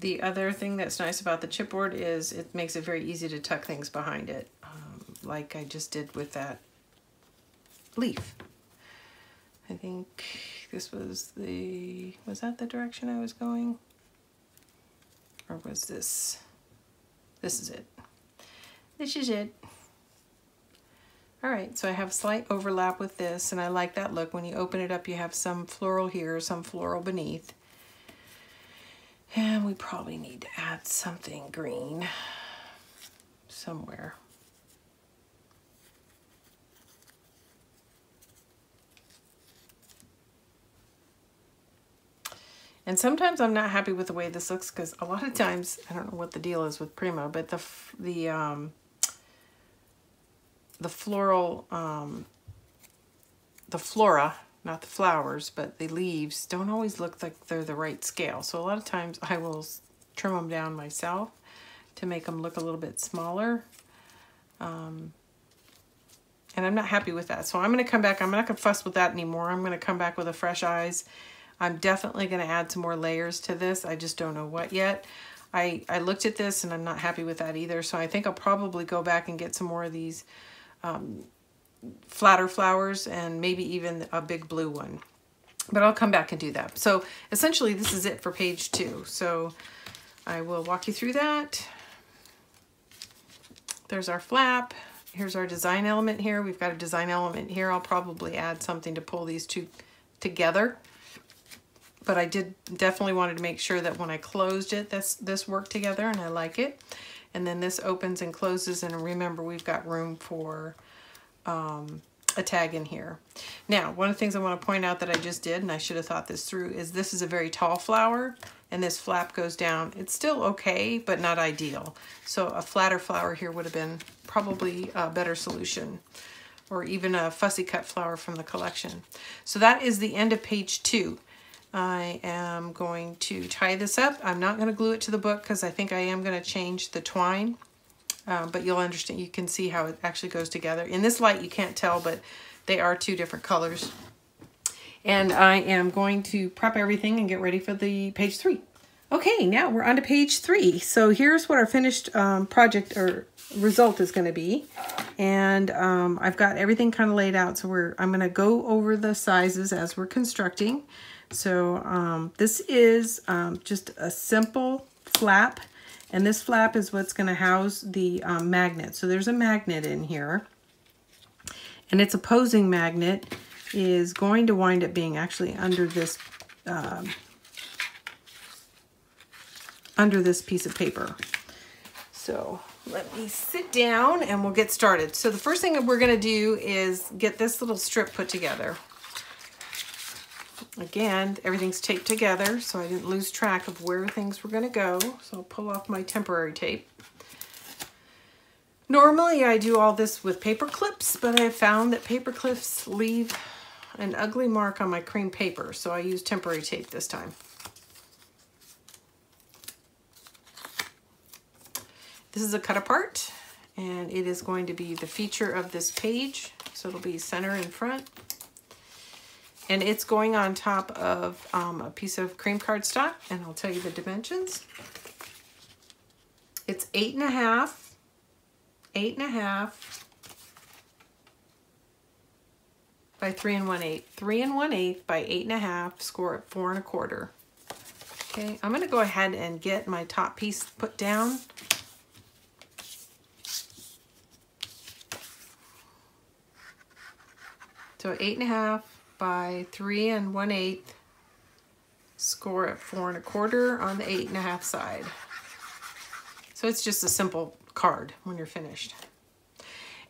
The other thing that's nice about the chipboard is it makes it very easy to tuck things behind it, um, like I just did with that leaf. I think this was the, was that the direction I was going? Or was this, this is it. This is it. All right, so I have slight overlap with this, and I like that look. When you open it up, you have some floral here, some floral beneath. And we probably need to add something green somewhere. And sometimes I'm not happy with the way this looks because a lot of times, I don't know what the deal is with Prima, but the, the, um, the floral, um, the flora not the flowers, but the leaves don't always look like they're the right scale. So a lot of times I will trim them down myself to make them look a little bit smaller. Um, and I'm not happy with that. So I'm going to come back. I'm not going to fuss with that anymore. I'm going to come back with a fresh eyes. I'm definitely going to add some more layers to this. I just don't know what yet. I, I looked at this and I'm not happy with that either. So I think I'll probably go back and get some more of these um, flatter flowers and maybe even a big blue one. But I'll come back and do that. So essentially this is it for page two. So I will walk you through that. There's our flap. Here's our design element here. We've got a design element here. I'll probably add something to pull these two together. But I did definitely wanted to make sure that when I closed it, this, this worked together and I like it. And then this opens and closes and remember we've got room for um, a tag in here. Now, one of the things I want to point out that I just did, and I should have thought this through, is this is a very tall flower, and this flap goes down. It's still okay, but not ideal. So a flatter flower here would have been probably a better solution, or even a fussy cut flower from the collection. So that is the end of page two. I am going to tie this up. I'm not going to glue it to the book because I think I am going to change the twine um, but you'll understand, you can see how it actually goes together. In this light, you can't tell, but they are two different colors. And I am going to prep everything and get ready for the page three. Okay, now we're on to page three. So here's what our finished um, project or result is going to be. And um, I've got everything kind of laid out. So we're I'm going to go over the sizes as we're constructing. So um, this is um, just a simple flap and this flap is what's going to house the um, magnet. So there's a magnet in here. And its opposing magnet is going to wind up being actually under this um, under this piece of paper. So let me sit down and we'll get started. So the first thing that we're going to do is get this little strip put together. Again, everything's taped together, so I didn't lose track of where things were going to go. So I'll pull off my temporary tape. Normally I do all this with paper clips, but I found that paper clips leave an ugly mark on my cream paper, so I use temporary tape this time. This is a cut apart, and it is going to be the feature of this page, so it'll be center in front and it's going on top of um, a piece of cream cardstock, and I'll tell you the dimensions. It's eight and a half, eight and a half by three and one eighth, three and one eighth by eight and a half, score at four and a quarter. Okay, I'm gonna go ahead and get my top piece put down. So eight and a half by three and one eighth. Score at four and a quarter on the eight and a half side. So it's just a simple card when you're finished.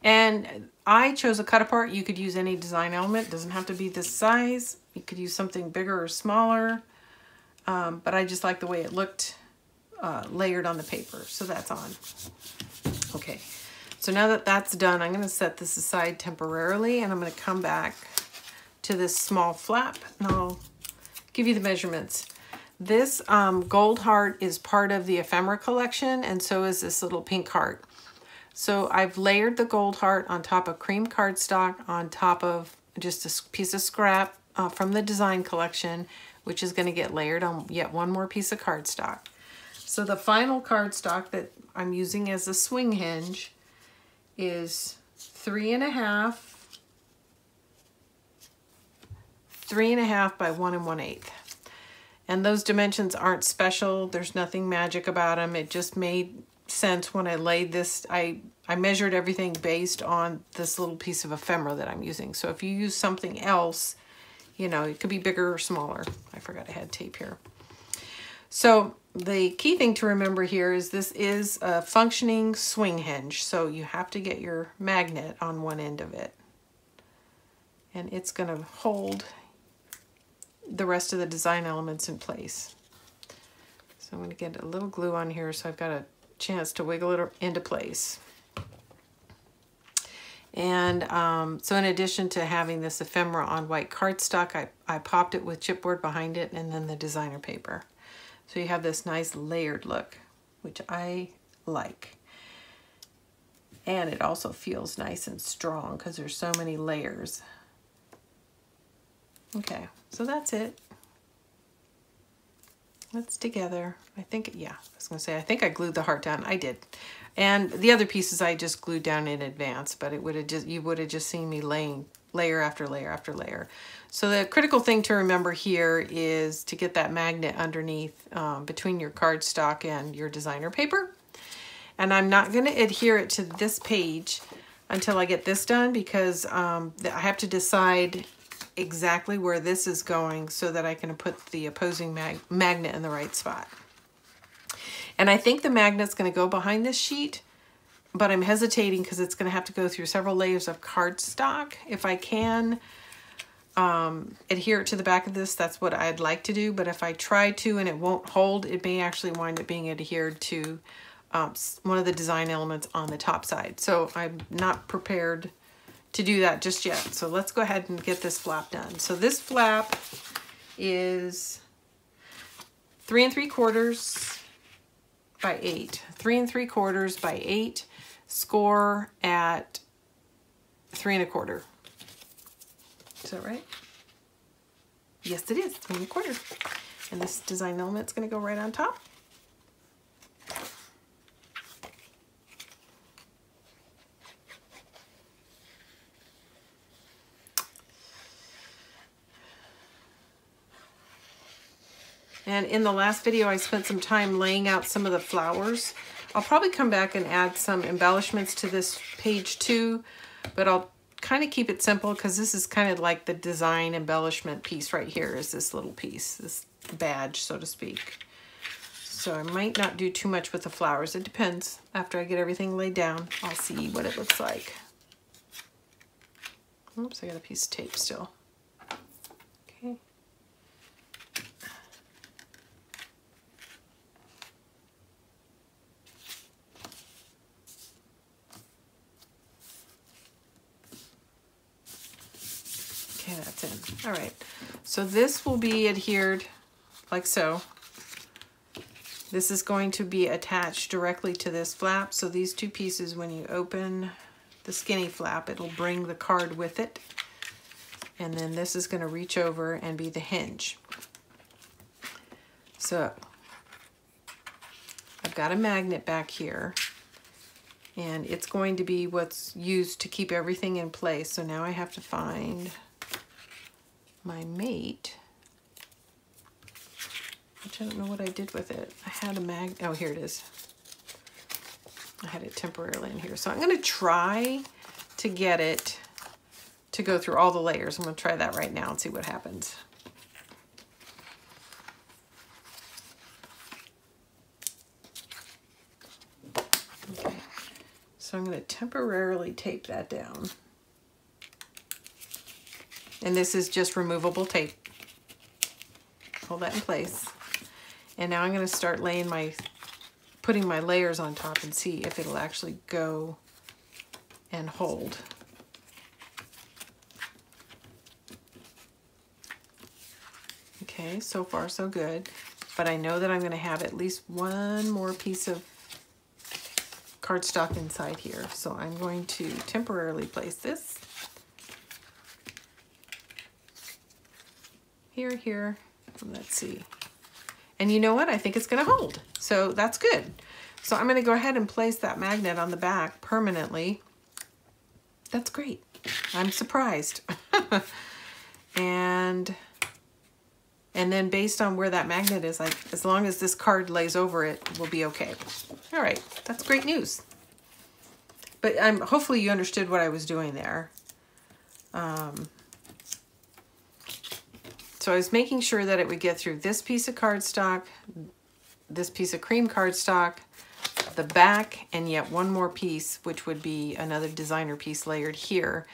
And I chose a cut apart. You could use any design element. It doesn't have to be this size. You could use something bigger or smaller. Um, but I just like the way it looked uh, layered on the paper. So that's on. Okay. So now that that's done, I'm going to set this aside temporarily and I'm going to come back to this small flap and I'll give you the measurements. This um, gold heart is part of the ephemera collection and so is this little pink heart. So I've layered the gold heart on top of cream cardstock on top of just a piece of scrap uh, from the design collection, which is going to get layered on yet one more piece of cardstock. So the final cardstock that I'm using as a swing hinge is three and a half, three and a half by one and one eighth. And those dimensions aren't special. There's nothing magic about them. It just made sense when I laid this. I, I measured everything based on this little piece of ephemera that I'm using. So if you use something else, you know, it could be bigger or smaller. I forgot I had tape here. So the key thing to remember here is this is a functioning swing hinge. So you have to get your magnet on one end of it. And it's going to hold the rest of the design elements in place. So I'm going to get a little glue on here so I've got a chance to wiggle it into place. And um, so in addition to having this ephemera on white cardstock, I, I popped it with chipboard behind it and then the designer paper. So you have this nice layered look, which I like. And it also feels nice and strong because there's so many layers. Okay, so that's it. That's together. I think, yeah, I was gonna say, I think I glued the heart down. I did. And the other pieces I just glued down in advance, but it would have just, you would have just seen me laying layer after layer after layer. So the critical thing to remember here is to get that magnet underneath um, between your cardstock and your designer paper. And I'm not going to adhere it to this page until I get this done because um, I have to decide exactly where this is going so that I can put the opposing mag magnet in the right spot. And I think the magnet's going to go behind this sheet, but I'm hesitating because it's going to have to go through several layers of cardstock. If I can um, adhere it to the back of this, that's what I'd like to do. But if I try to and it won't hold, it may actually wind up being adhered to um, one of the design elements on the top side. So I'm not prepared to do that just yet. So let's go ahead and get this flap done. So this flap is three and three quarters by eight. Three and three quarters by eight. Score at three and a quarter. Is that right? Yes, it is, three and a quarter. And this design element's gonna go right on top. And in the last video, I spent some time laying out some of the flowers. I'll probably come back and add some embellishments to this page too, but I'll kind of keep it simple because this is kind of like the design embellishment piece right here is this little piece, this badge, so to speak. So I might not do too much with the flowers. It depends. After I get everything laid down, I'll see what it looks like. Oops, I got a piece of tape still. That's in. All right. So this will be adhered like so. This is going to be attached directly to this flap. So these two pieces, when you open the skinny flap, it'll bring the card with it. And then this is going to reach over and be the hinge. So I've got a magnet back here and it's going to be what's used to keep everything in place. So now I have to find my mate, which I don't know what I did with it. I had a mag, oh, here it is. I had it temporarily in here. So I'm gonna try to get it to go through all the layers. I'm going to try that right now and see what happens. Okay, so I'm going to temporarily tape that down. And this is just removable tape. Hold that in place. And now I'm going to start laying my, putting my layers on top and see if it'll actually go and hold. Okay, so far so good. But I know that I'm going to have at least one more piece of cardstock inside here. So I'm going to temporarily place this here, here. Let's see. And you know what? I think it's going to hold. So that's good. So I'm going to go ahead and place that magnet on the back permanently. That's great. I'm surprised. and and then based on where that magnet is, like as long as this card lays over it, we'll be okay. All right, that's great news. But I'm hopefully you understood what I was doing there. Um, so I was making sure that it would get through this piece of cardstock, this piece of cream cardstock, the back, and yet one more piece, which would be another designer piece layered here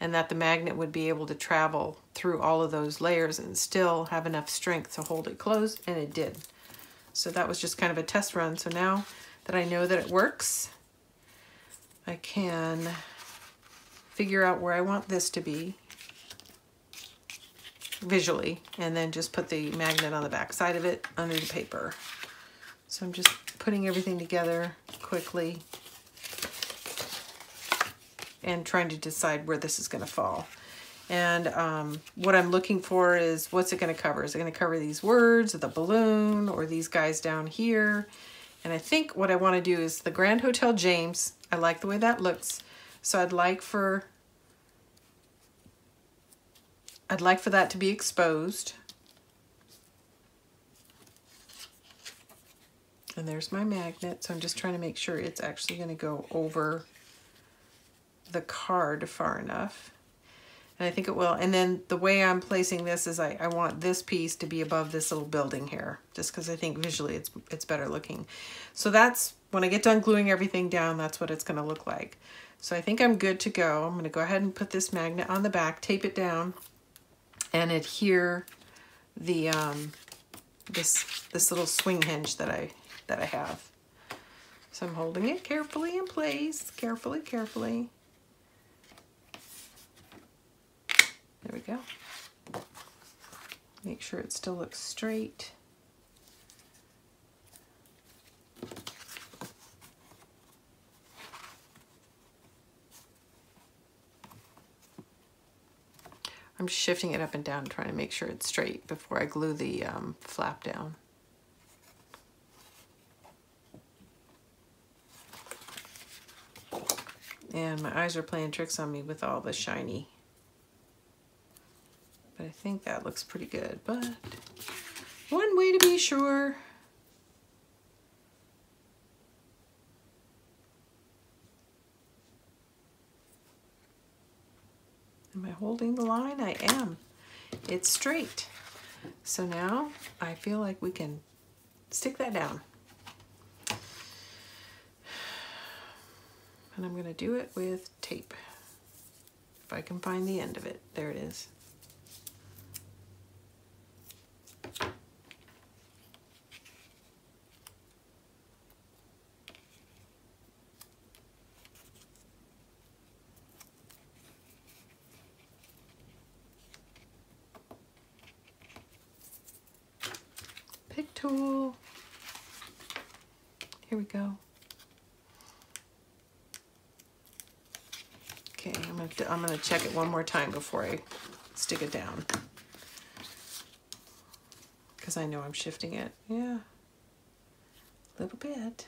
and that the magnet would be able to travel through all of those layers and still have enough strength to hold it closed, and it did. So that was just kind of a test run. So now that I know that it works, I can figure out where I want this to be visually, and then just put the magnet on the back side of it under the paper. So I'm just putting everything together quickly and trying to decide where this is going to fall. And um, what I'm looking for is what's it going to cover? Is it going to cover these words, or the balloon, or these guys down here? And I think what I want to do is the Grand Hotel James. I like the way that looks. So I'd like for I'd like for that to be exposed. And there's my magnet. So I'm just trying to make sure it's actually going to go over the card far enough. And I think it will. And then the way I'm placing this is I, I want this piece to be above this little building here, just because I think visually it's, it's better looking. So that's, when I get done gluing everything down, that's what it's going to look like. So I think I'm good to go. I'm going to go ahead and put this magnet on the back, tape it down, and adhere the um, this this little swing hinge that I that I have. So I'm holding it carefully in place, carefully, carefully. There we go. Make sure it still looks straight. I'm shifting it up and down, trying to make sure it's straight before I glue the um, flap down. And my eyes are playing tricks on me with all the shiny but I think that looks pretty good. But one way to be sure. Holding the line? I am. It's straight. So now I feel like we can stick that down. And I'm going to do it with tape. If I can find the end of it. There it is. tool. Here we go. Okay, I'm gonna check it one more time before I stick it down because I know I'm shifting it. Yeah, a little bit.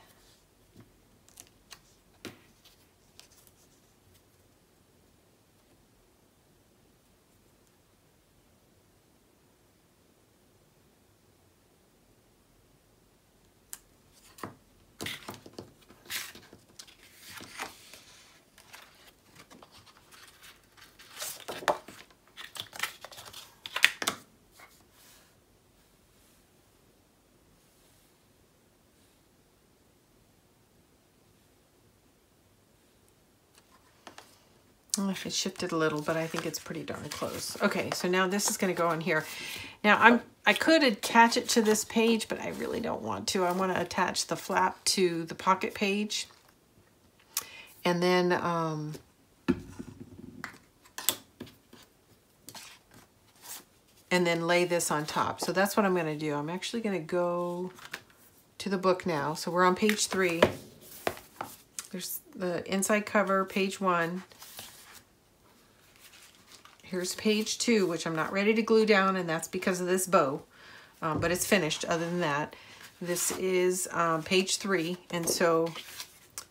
Oh, it shifted a little, but I think it's pretty darn close. Okay, so now this is going to go on here. Now I'm I could attach it to this page, but I really don't want to. I want to attach the flap to the pocket page. And then um, and then lay this on top. So that's what I'm going to do. I'm actually going to go to the book now. So we're on page three. There's the inside cover, page one. Here's page two, which I'm not ready to glue down, and that's because of this bow, um, but it's finished other than that. This is um, page three, and so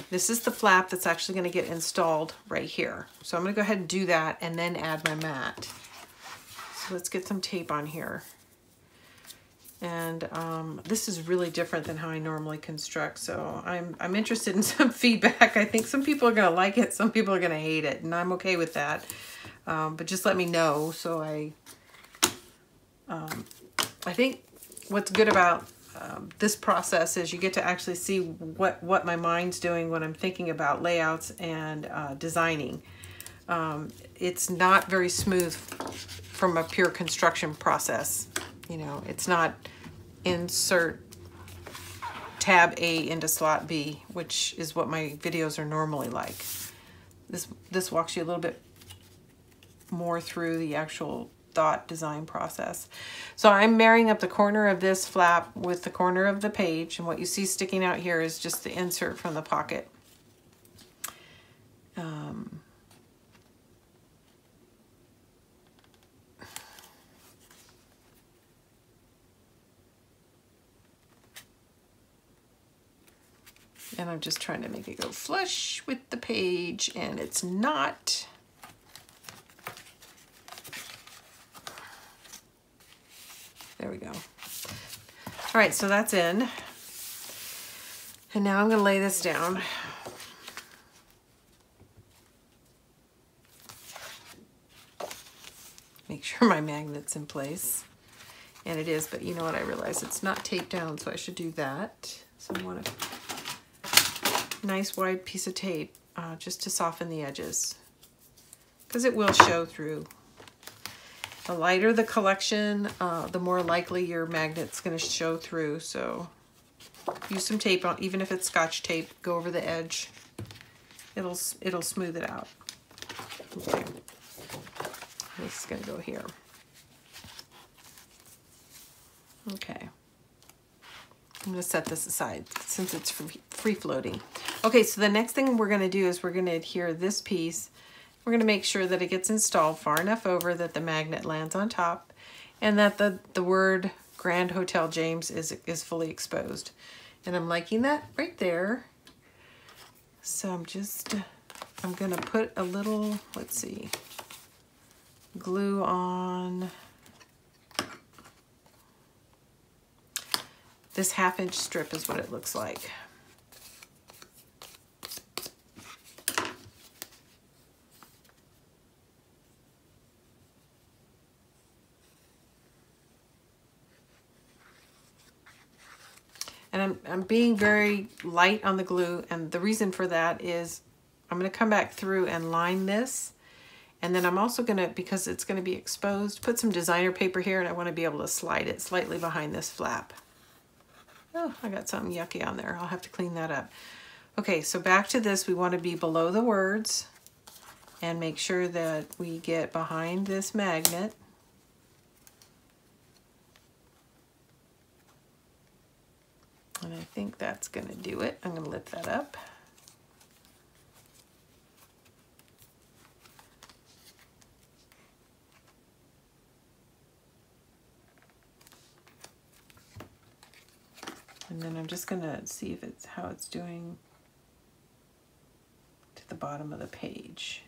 this is the flap that's actually gonna get installed right here. So I'm gonna go ahead and do that and then add my mat. So let's get some tape on here. And um, this is really different than how I normally construct. So I'm, I'm interested in some feedback. I think some people are gonna like it, some people are gonna hate it, and I'm okay with that. Um, but just let me know so I, um, I think what's good about um, this process is you get to actually see what, what my mind's doing when I'm thinking about layouts and uh, designing. Um, it's not very smooth from a pure construction process. You know, it's not insert tab A into slot B, which is what my videos are normally like. This, this walks you a little bit more through the actual thought design process. So I'm marrying up the corner of this flap with the corner of the page and what you see sticking out here is just the insert from the pocket. Um, and I'm just trying to make it go flush with the page and it's not. There we go. All right, so that's in. And now I'm gonna lay this down. Make sure my magnet's in place. And it is, but you know what, I realize it's not taped down, so I should do that. So I want a nice wide piece of tape uh, just to soften the edges because it will show through the lighter the collection, uh, the more likely your magnet's going to show through. So use some tape on, even if it's scotch tape, go over the edge. It'll, it'll smooth it out. Okay. This is going to go here. Okay. I'm going to set this aside since it's free floating. Okay, so the next thing we're going to do is we're going to adhere this piece we're going to make sure that it gets installed far enough over that the magnet lands on top and that the, the word Grand Hotel James is, is fully exposed. And I'm liking that right there. So I'm just, I'm going to put a little, let's see, glue on this half inch strip is what it looks like. And I'm, I'm being very light on the glue. And the reason for that is I'm going to come back through and line this. And then I'm also going to, because it's going to be exposed, put some designer paper here and I want to be able to slide it slightly behind this flap. Oh, I got something yucky on there. I'll have to clean that up. Okay, so back to this, we want to be below the words and make sure that we get behind this magnet And I think that's going to do it. I'm going to lift that up. And then I'm just going to see if it's how it's doing to the bottom of the page.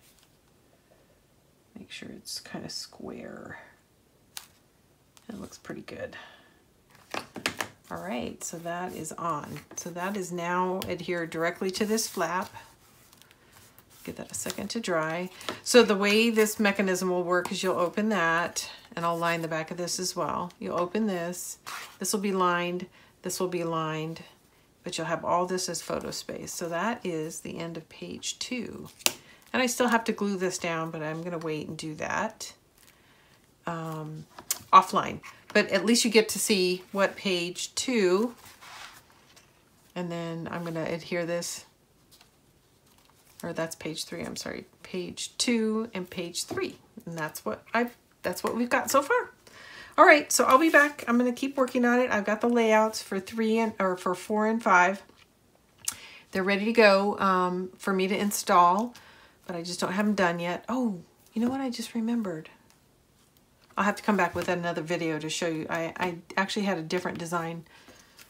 Make sure it's kind of square. It looks pretty good. All right, so that is on. So that is now adhered directly to this flap. Give that a second to dry. So the way this mechanism will work is you'll open that, and I'll line the back of this as well. You'll open this, this will be lined, this will be lined, but you'll have all this as photo space. So that is the end of page two. And I still have to glue this down, but I'm gonna wait and do that um, offline. But at least you get to see what page two, and then I'm gonna adhere this, or that's page three, I'm sorry, page two and page three. And that's what I've, that's what we've got so far. All right, so I'll be back. I'm gonna keep working on it. I've got the layouts for three and, or for four and five. They're ready to go um, for me to install, but I just don't have them done yet. Oh, you know what I just remembered? I'll have to come back with another video to show you. I, I actually had a different design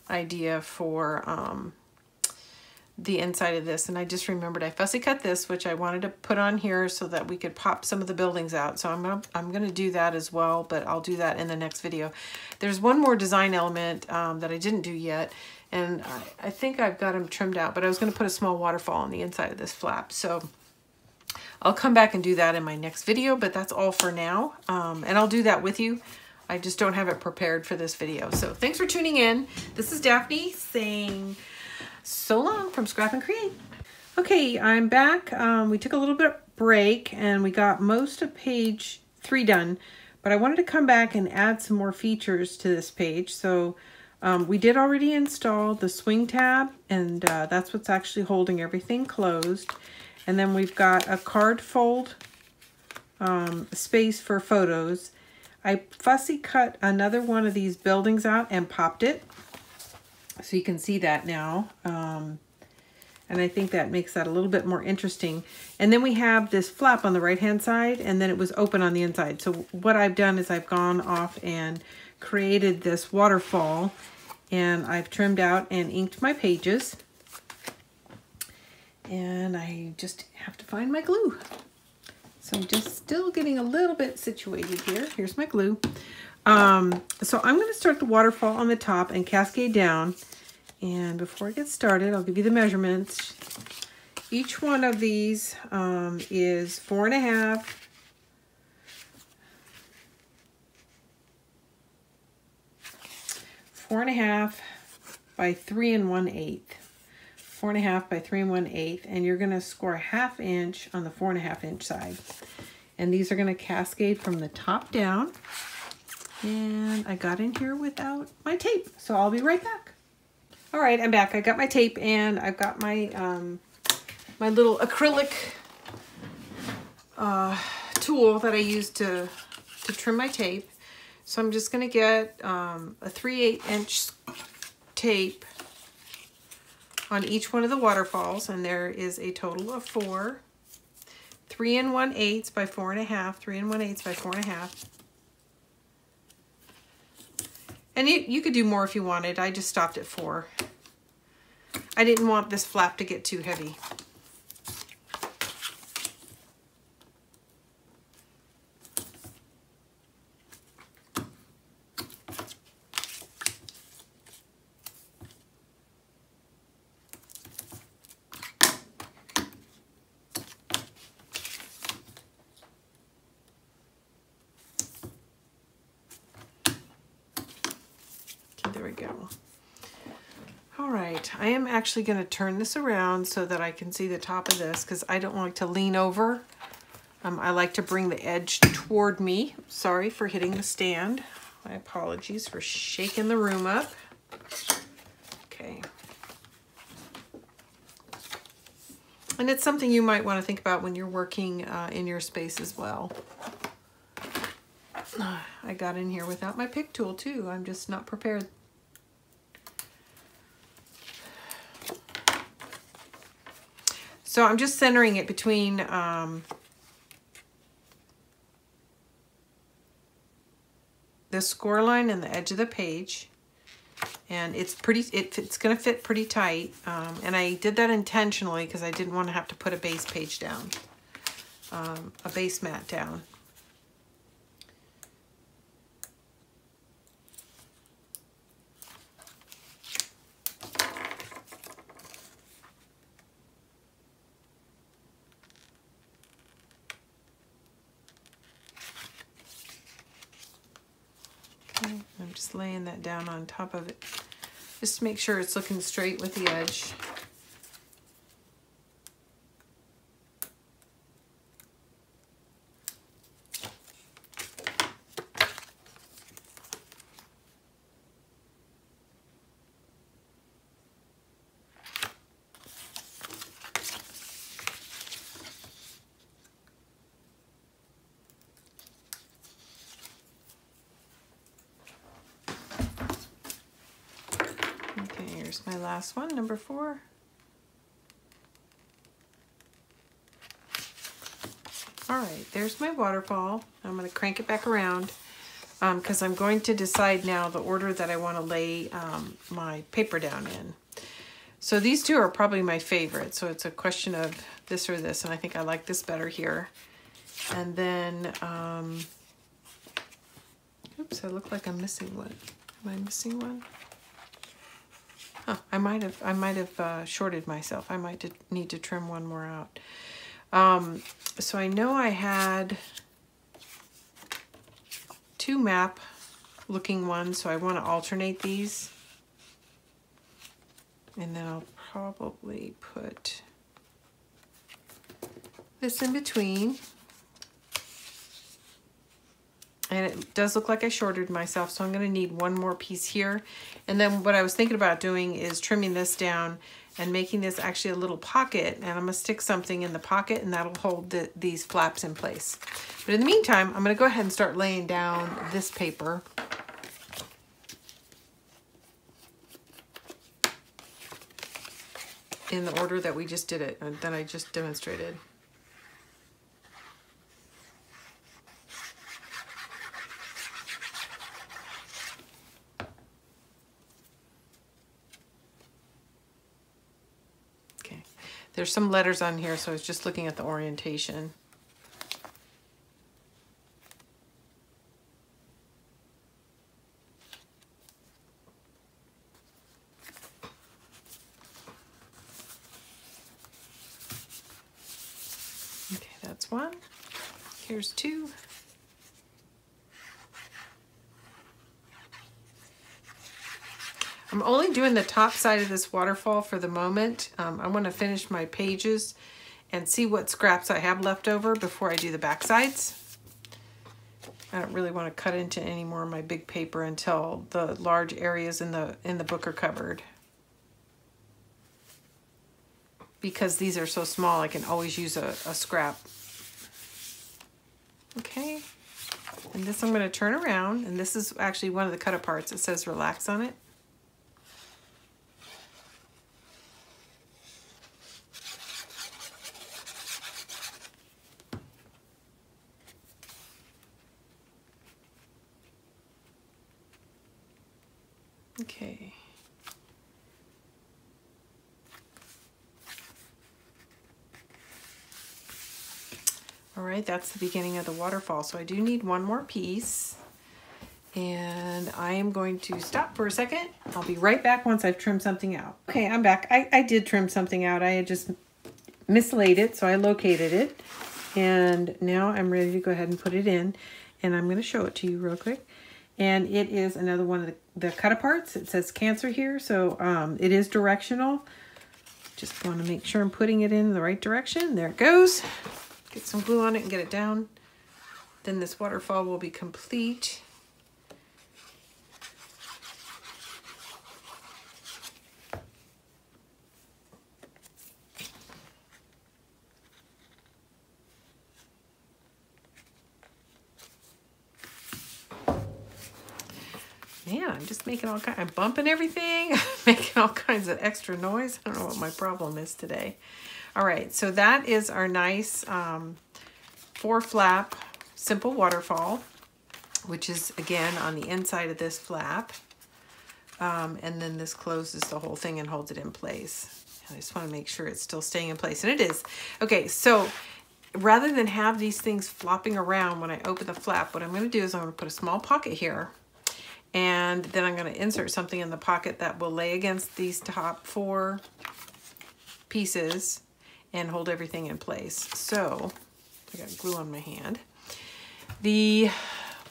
idea for um, the inside of this and I just remembered I fussy cut this which I wanted to put on here so that we could pop some of the buildings out. So I'm gonna, I'm gonna do that as well but I'll do that in the next video. There's one more design element um, that I didn't do yet and I, I think I've got them trimmed out but I was gonna put a small waterfall on the inside of this flap. So I'll come back and do that in my next video but that's all for now um, and I'll do that with you I just don't have it prepared for this video so thanks for tuning in this is Daphne saying so long from Scrap N Create. Okay, I'm back. Um, we took a little bit of break and we got most of page three done, but I wanted to come back and add some more features to this page. So um, we did already install the swing tab and uh, that's what's actually holding everything closed. And then we've got a card fold um, space for photos. I fussy cut another one of these buildings out and popped it. So you can see that now. Um, and I think that makes that a little bit more interesting. And then we have this flap on the right-hand side, and then it was open on the inside. So what I've done is I've gone off and created this waterfall, and I've trimmed out and inked my pages. And I just have to find my glue. So I'm just still getting a little bit situated here. Here's my glue. Um, so I'm going to start the waterfall on the top and cascade down. And before I get started, I'll give you the measurements. Each one of these um, is four and a half four and a half by three and one eighth. Four and a half by three and one eighth. And you're going to score a half inch on the four and a half inch side. And these are going to cascade from the top down. And I got in here without my tape, so I'll be right back. All right, I'm back. I got my tape and I've got my um, my little acrylic uh, tool that I use to, to trim my tape. So I'm just gonna get um, a 3 8 inch tape on each one of the waterfalls and there is a total of four. Three and one eighths by four and a half, three and one eighths by four and a half. And you, you could do more if you wanted. I just stopped at four. I didn't want this flap to get too heavy. I am actually going to turn this around so that I can see the top of this because I don't like to lean over. Um, I like to bring the edge toward me. Sorry for hitting the stand. My apologies for shaking the room up. Okay. And it's something you might want to think about when you're working uh, in your space as well. I got in here without my pick tool too. I'm just not prepared So I'm just centering it between um, the score line and the edge of the page. And it's pretty, it, it's going to fit pretty tight. Um, and I did that intentionally because I didn't want to have to put a base page down, um, a base mat down. laying that down on top of it just to make sure it's looking straight with the edge. Okay, here's my last one, number four. All right, there's my waterfall. I'm going to crank it back around because um, I'm going to decide now the order that I want to lay um, my paper down in. So these two are probably my favorite. So it's a question of this or this, and I think I like this better here. And then, um, oops, I look like I'm missing one. Am I missing one? I might have, I might have uh, shorted myself. I might need to trim one more out. Um, so I know I had two map looking ones, so I want to alternate these. And then I'll probably put this in between. And it does look like I shorted myself, so I'm going to need one more piece here. And then what I was thinking about doing is trimming this down and making this actually a little pocket. And I'm to stick something in the pocket, and that'll hold the, these flaps in place. But in the meantime, I'm going to go ahead and start laying down this paper. in the order that we just did it, and that I just demonstrated. There's some letters on here, so I was just looking at the orientation. Okay, that's one. Here's two. I'm only doing the top side of this waterfall for the moment. Um, I want to finish my pages and see what scraps I have left over before I do the back sides. I don't really want to cut into any more of my big paper until the large areas in the in the book are covered. Because these are so small, I can always use a, a scrap. Okay, and this I'm going to turn around, and this is actually one of the cut aparts. It says relax on it. Okay. All right, that's the beginning of the waterfall. So I do need one more piece. And I am going to stop for a second. I'll be right back once I've trimmed something out. Okay, I'm back. I, I did trim something out. I had just mislaid it, so I located it. And now I'm ready to go ahead and put it in. And I'm going to show it to you real quick and it is another one of the, the cut aparts. It says cancer here, so um, it is directional. Just want to make sure I'm putting it in the right direction. There it goes. Get some glue on it and get it down. Then this waterfall will be complete. Making all kind. I'm bumping everything, making all kinds of extra noise. I don't know what my problem is today. All right, so that is our nice um, four flap simple waterfall, which is again on the inside of this flap. Um, and then this closes the whole thing and holds it in place. I just want to make sure it's still staying in place, and it is. Okay, so rather than have these things flopping around when I open the flap, what I'm going to do is I'm going to put a small pocket here and then I'm going to insert something in the pocket that will lay against these top four pieces and hold everything in place. So I got glue on my hand. The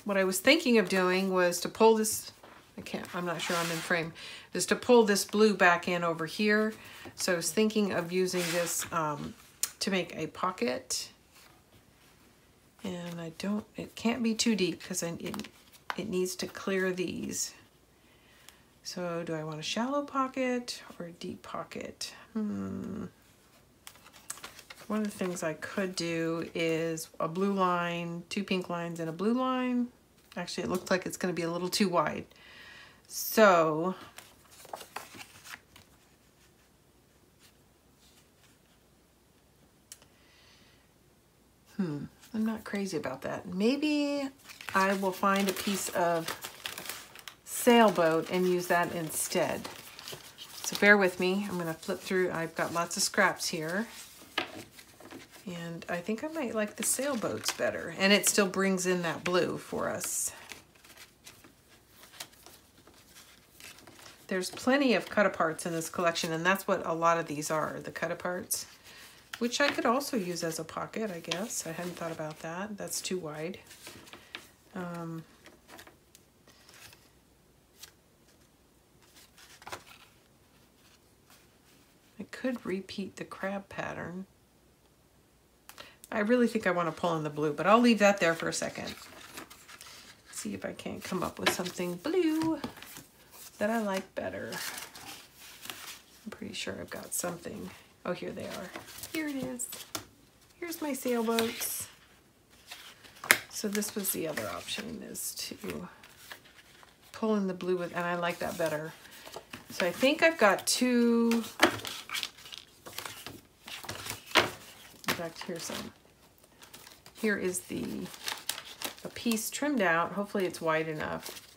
what I was thinking of doing was to pull this I can't I'm not sure I'm in frame is to pull this blue back in over here so I was thinking of using this um, to make a pocket and I don't it can't be too deep because I it, it needs to clear these. So do I want a shallow pocket or a deep pocket? Hmm. One of the things I could do is a blue line, two pink lines and a blue line. Actually, it looks like it's gonna be a little too wide. So hmm. I'm not crazy about that. Maybe I will find a piece of sailboat and use that instead. So bear with me. I'm gonna flip through. I've got lots of scraps here. And I think I might like the sailboats better. And it still brings in that blue for us. There's plenty of cut-aparts in this collection, and that's what a lot of these are, the cut-aparts. Which I could also use as a pocket, I guess. I hadn't thought about that. That's too wide. Um, I could repeat the crab pattern. I really think I want to pull in the blue, but I'll leave that there for a second. See if I can't come up with something blue that I like better. I'm pretty sure I've got something. Oh, here they are. Here it is. Here's my sailboats. So this was the other option is to pull in the blue with, and I like that better. So I think I've got two, in fact, here's some. Here is the a piece trimmed out. Hopefully it's wide enough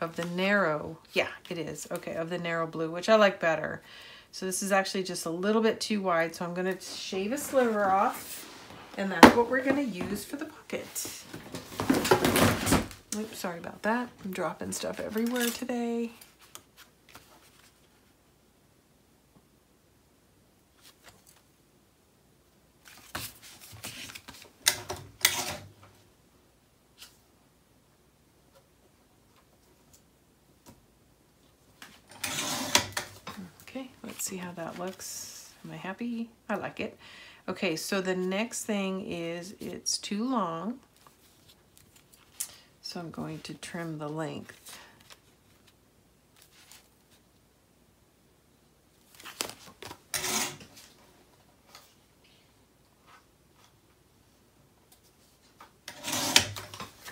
of the narrow. Yeah, it is. Okay, of the narrow blue, which I like better. So this is actually just a little bit too wide. So I'm going to shave a sliver off. And that's what we're going to use for the pocket. Oops, sorry about that. I'm dropping stuff everywhere today. see how that looks. Am I happy? I like it. Okay, so the next thing is it's too long. So I'm going to trim the length.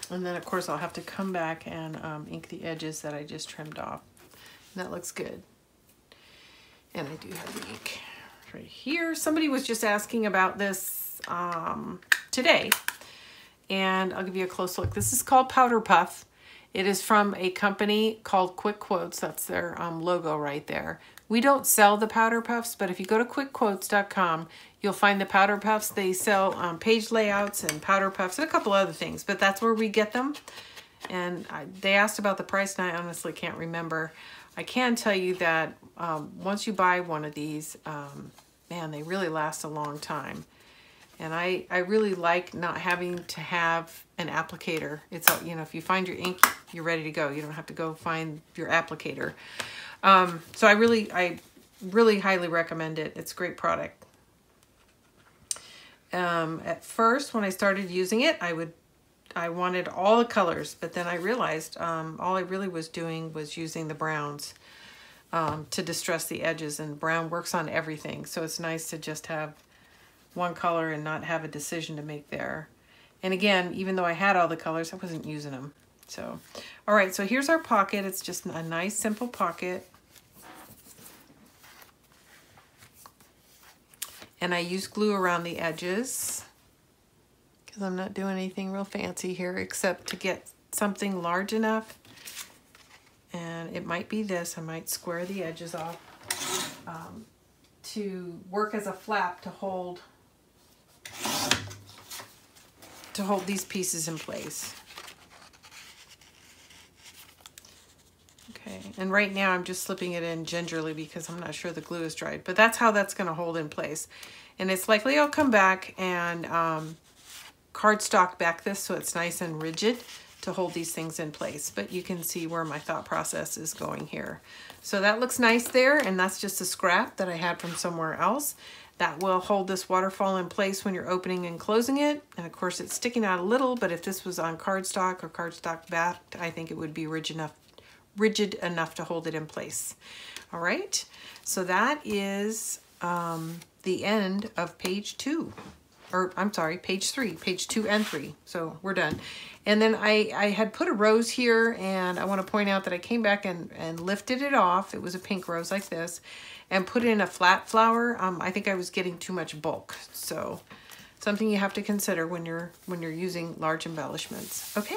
And then of course I'll have to come back and um, ink the edges that I just trimmed off. And that looks good. And I do have the ink right here. Somebody was just asking about this um, today. And I'll give you a close look. This is called Powder Puff. It is from a company called Quick Quotes. That's their um, logo right there. We don't sell the powder puffs, but if you go to quickquotes.com, you'll find the powder puffs. They sell um, page layouts and powder puffs and a couple other things, but that's where we get them. And I, they asked about the price, and I honestly can't remember. I can tell you that um, once you buy one of these, um, man, they really last a long time. And I, I really like not having to have an applicator. It's, you know, if you find your ink, you're ready to go. You don't have to go find your applicator. Um, so I really, I really highly recommend it. It's a great product. Um, at first, when I started using it, I would I wanted all the colors, but then I realized um, all I really was doing was using the browns um, to distress the edges and brown works on everything. So it's nice to just have one color and not have a decision to make there. And again, even though I had all the colors, I wasn't using them. So, all right, so here's our pocket. It's just a nice, simple pocket. And I use glue around the edges because I'm not doing anything real fancy here except to get something large enough. And it might be this. I might square the edges off um, to work as a flap to hold to hold these pieces in place. Okay, and right now I'm just slipping it in gingerly because I'm not sure the glue is dried, but that's how that's gonna hold in place. And it's likely I'll come back and um, cardstock back this so it's nice and rigid to hold these things in place. But you can see where my thought process is going here. So that looks nice there, and that's just a scrap that I had from somewhere else. That will hold this waterfall in place when you're opening and closing it. And of course it's sticking out a little, but if this was on cardstock or cardstock backed, I think it would be rigid enough, rigid enough to hold it in place. All right, so that is um, the end of page two or I'm sorry, page three, page two and three. So we're done. And then I, I had put a rose here and I want to point out that I came back and, and lifted it off. It was a pink rose like this and put in a flat flower. Um, I think I was getting too much bulk. So something you have to consider when you're when you're using large embellishments. Okay.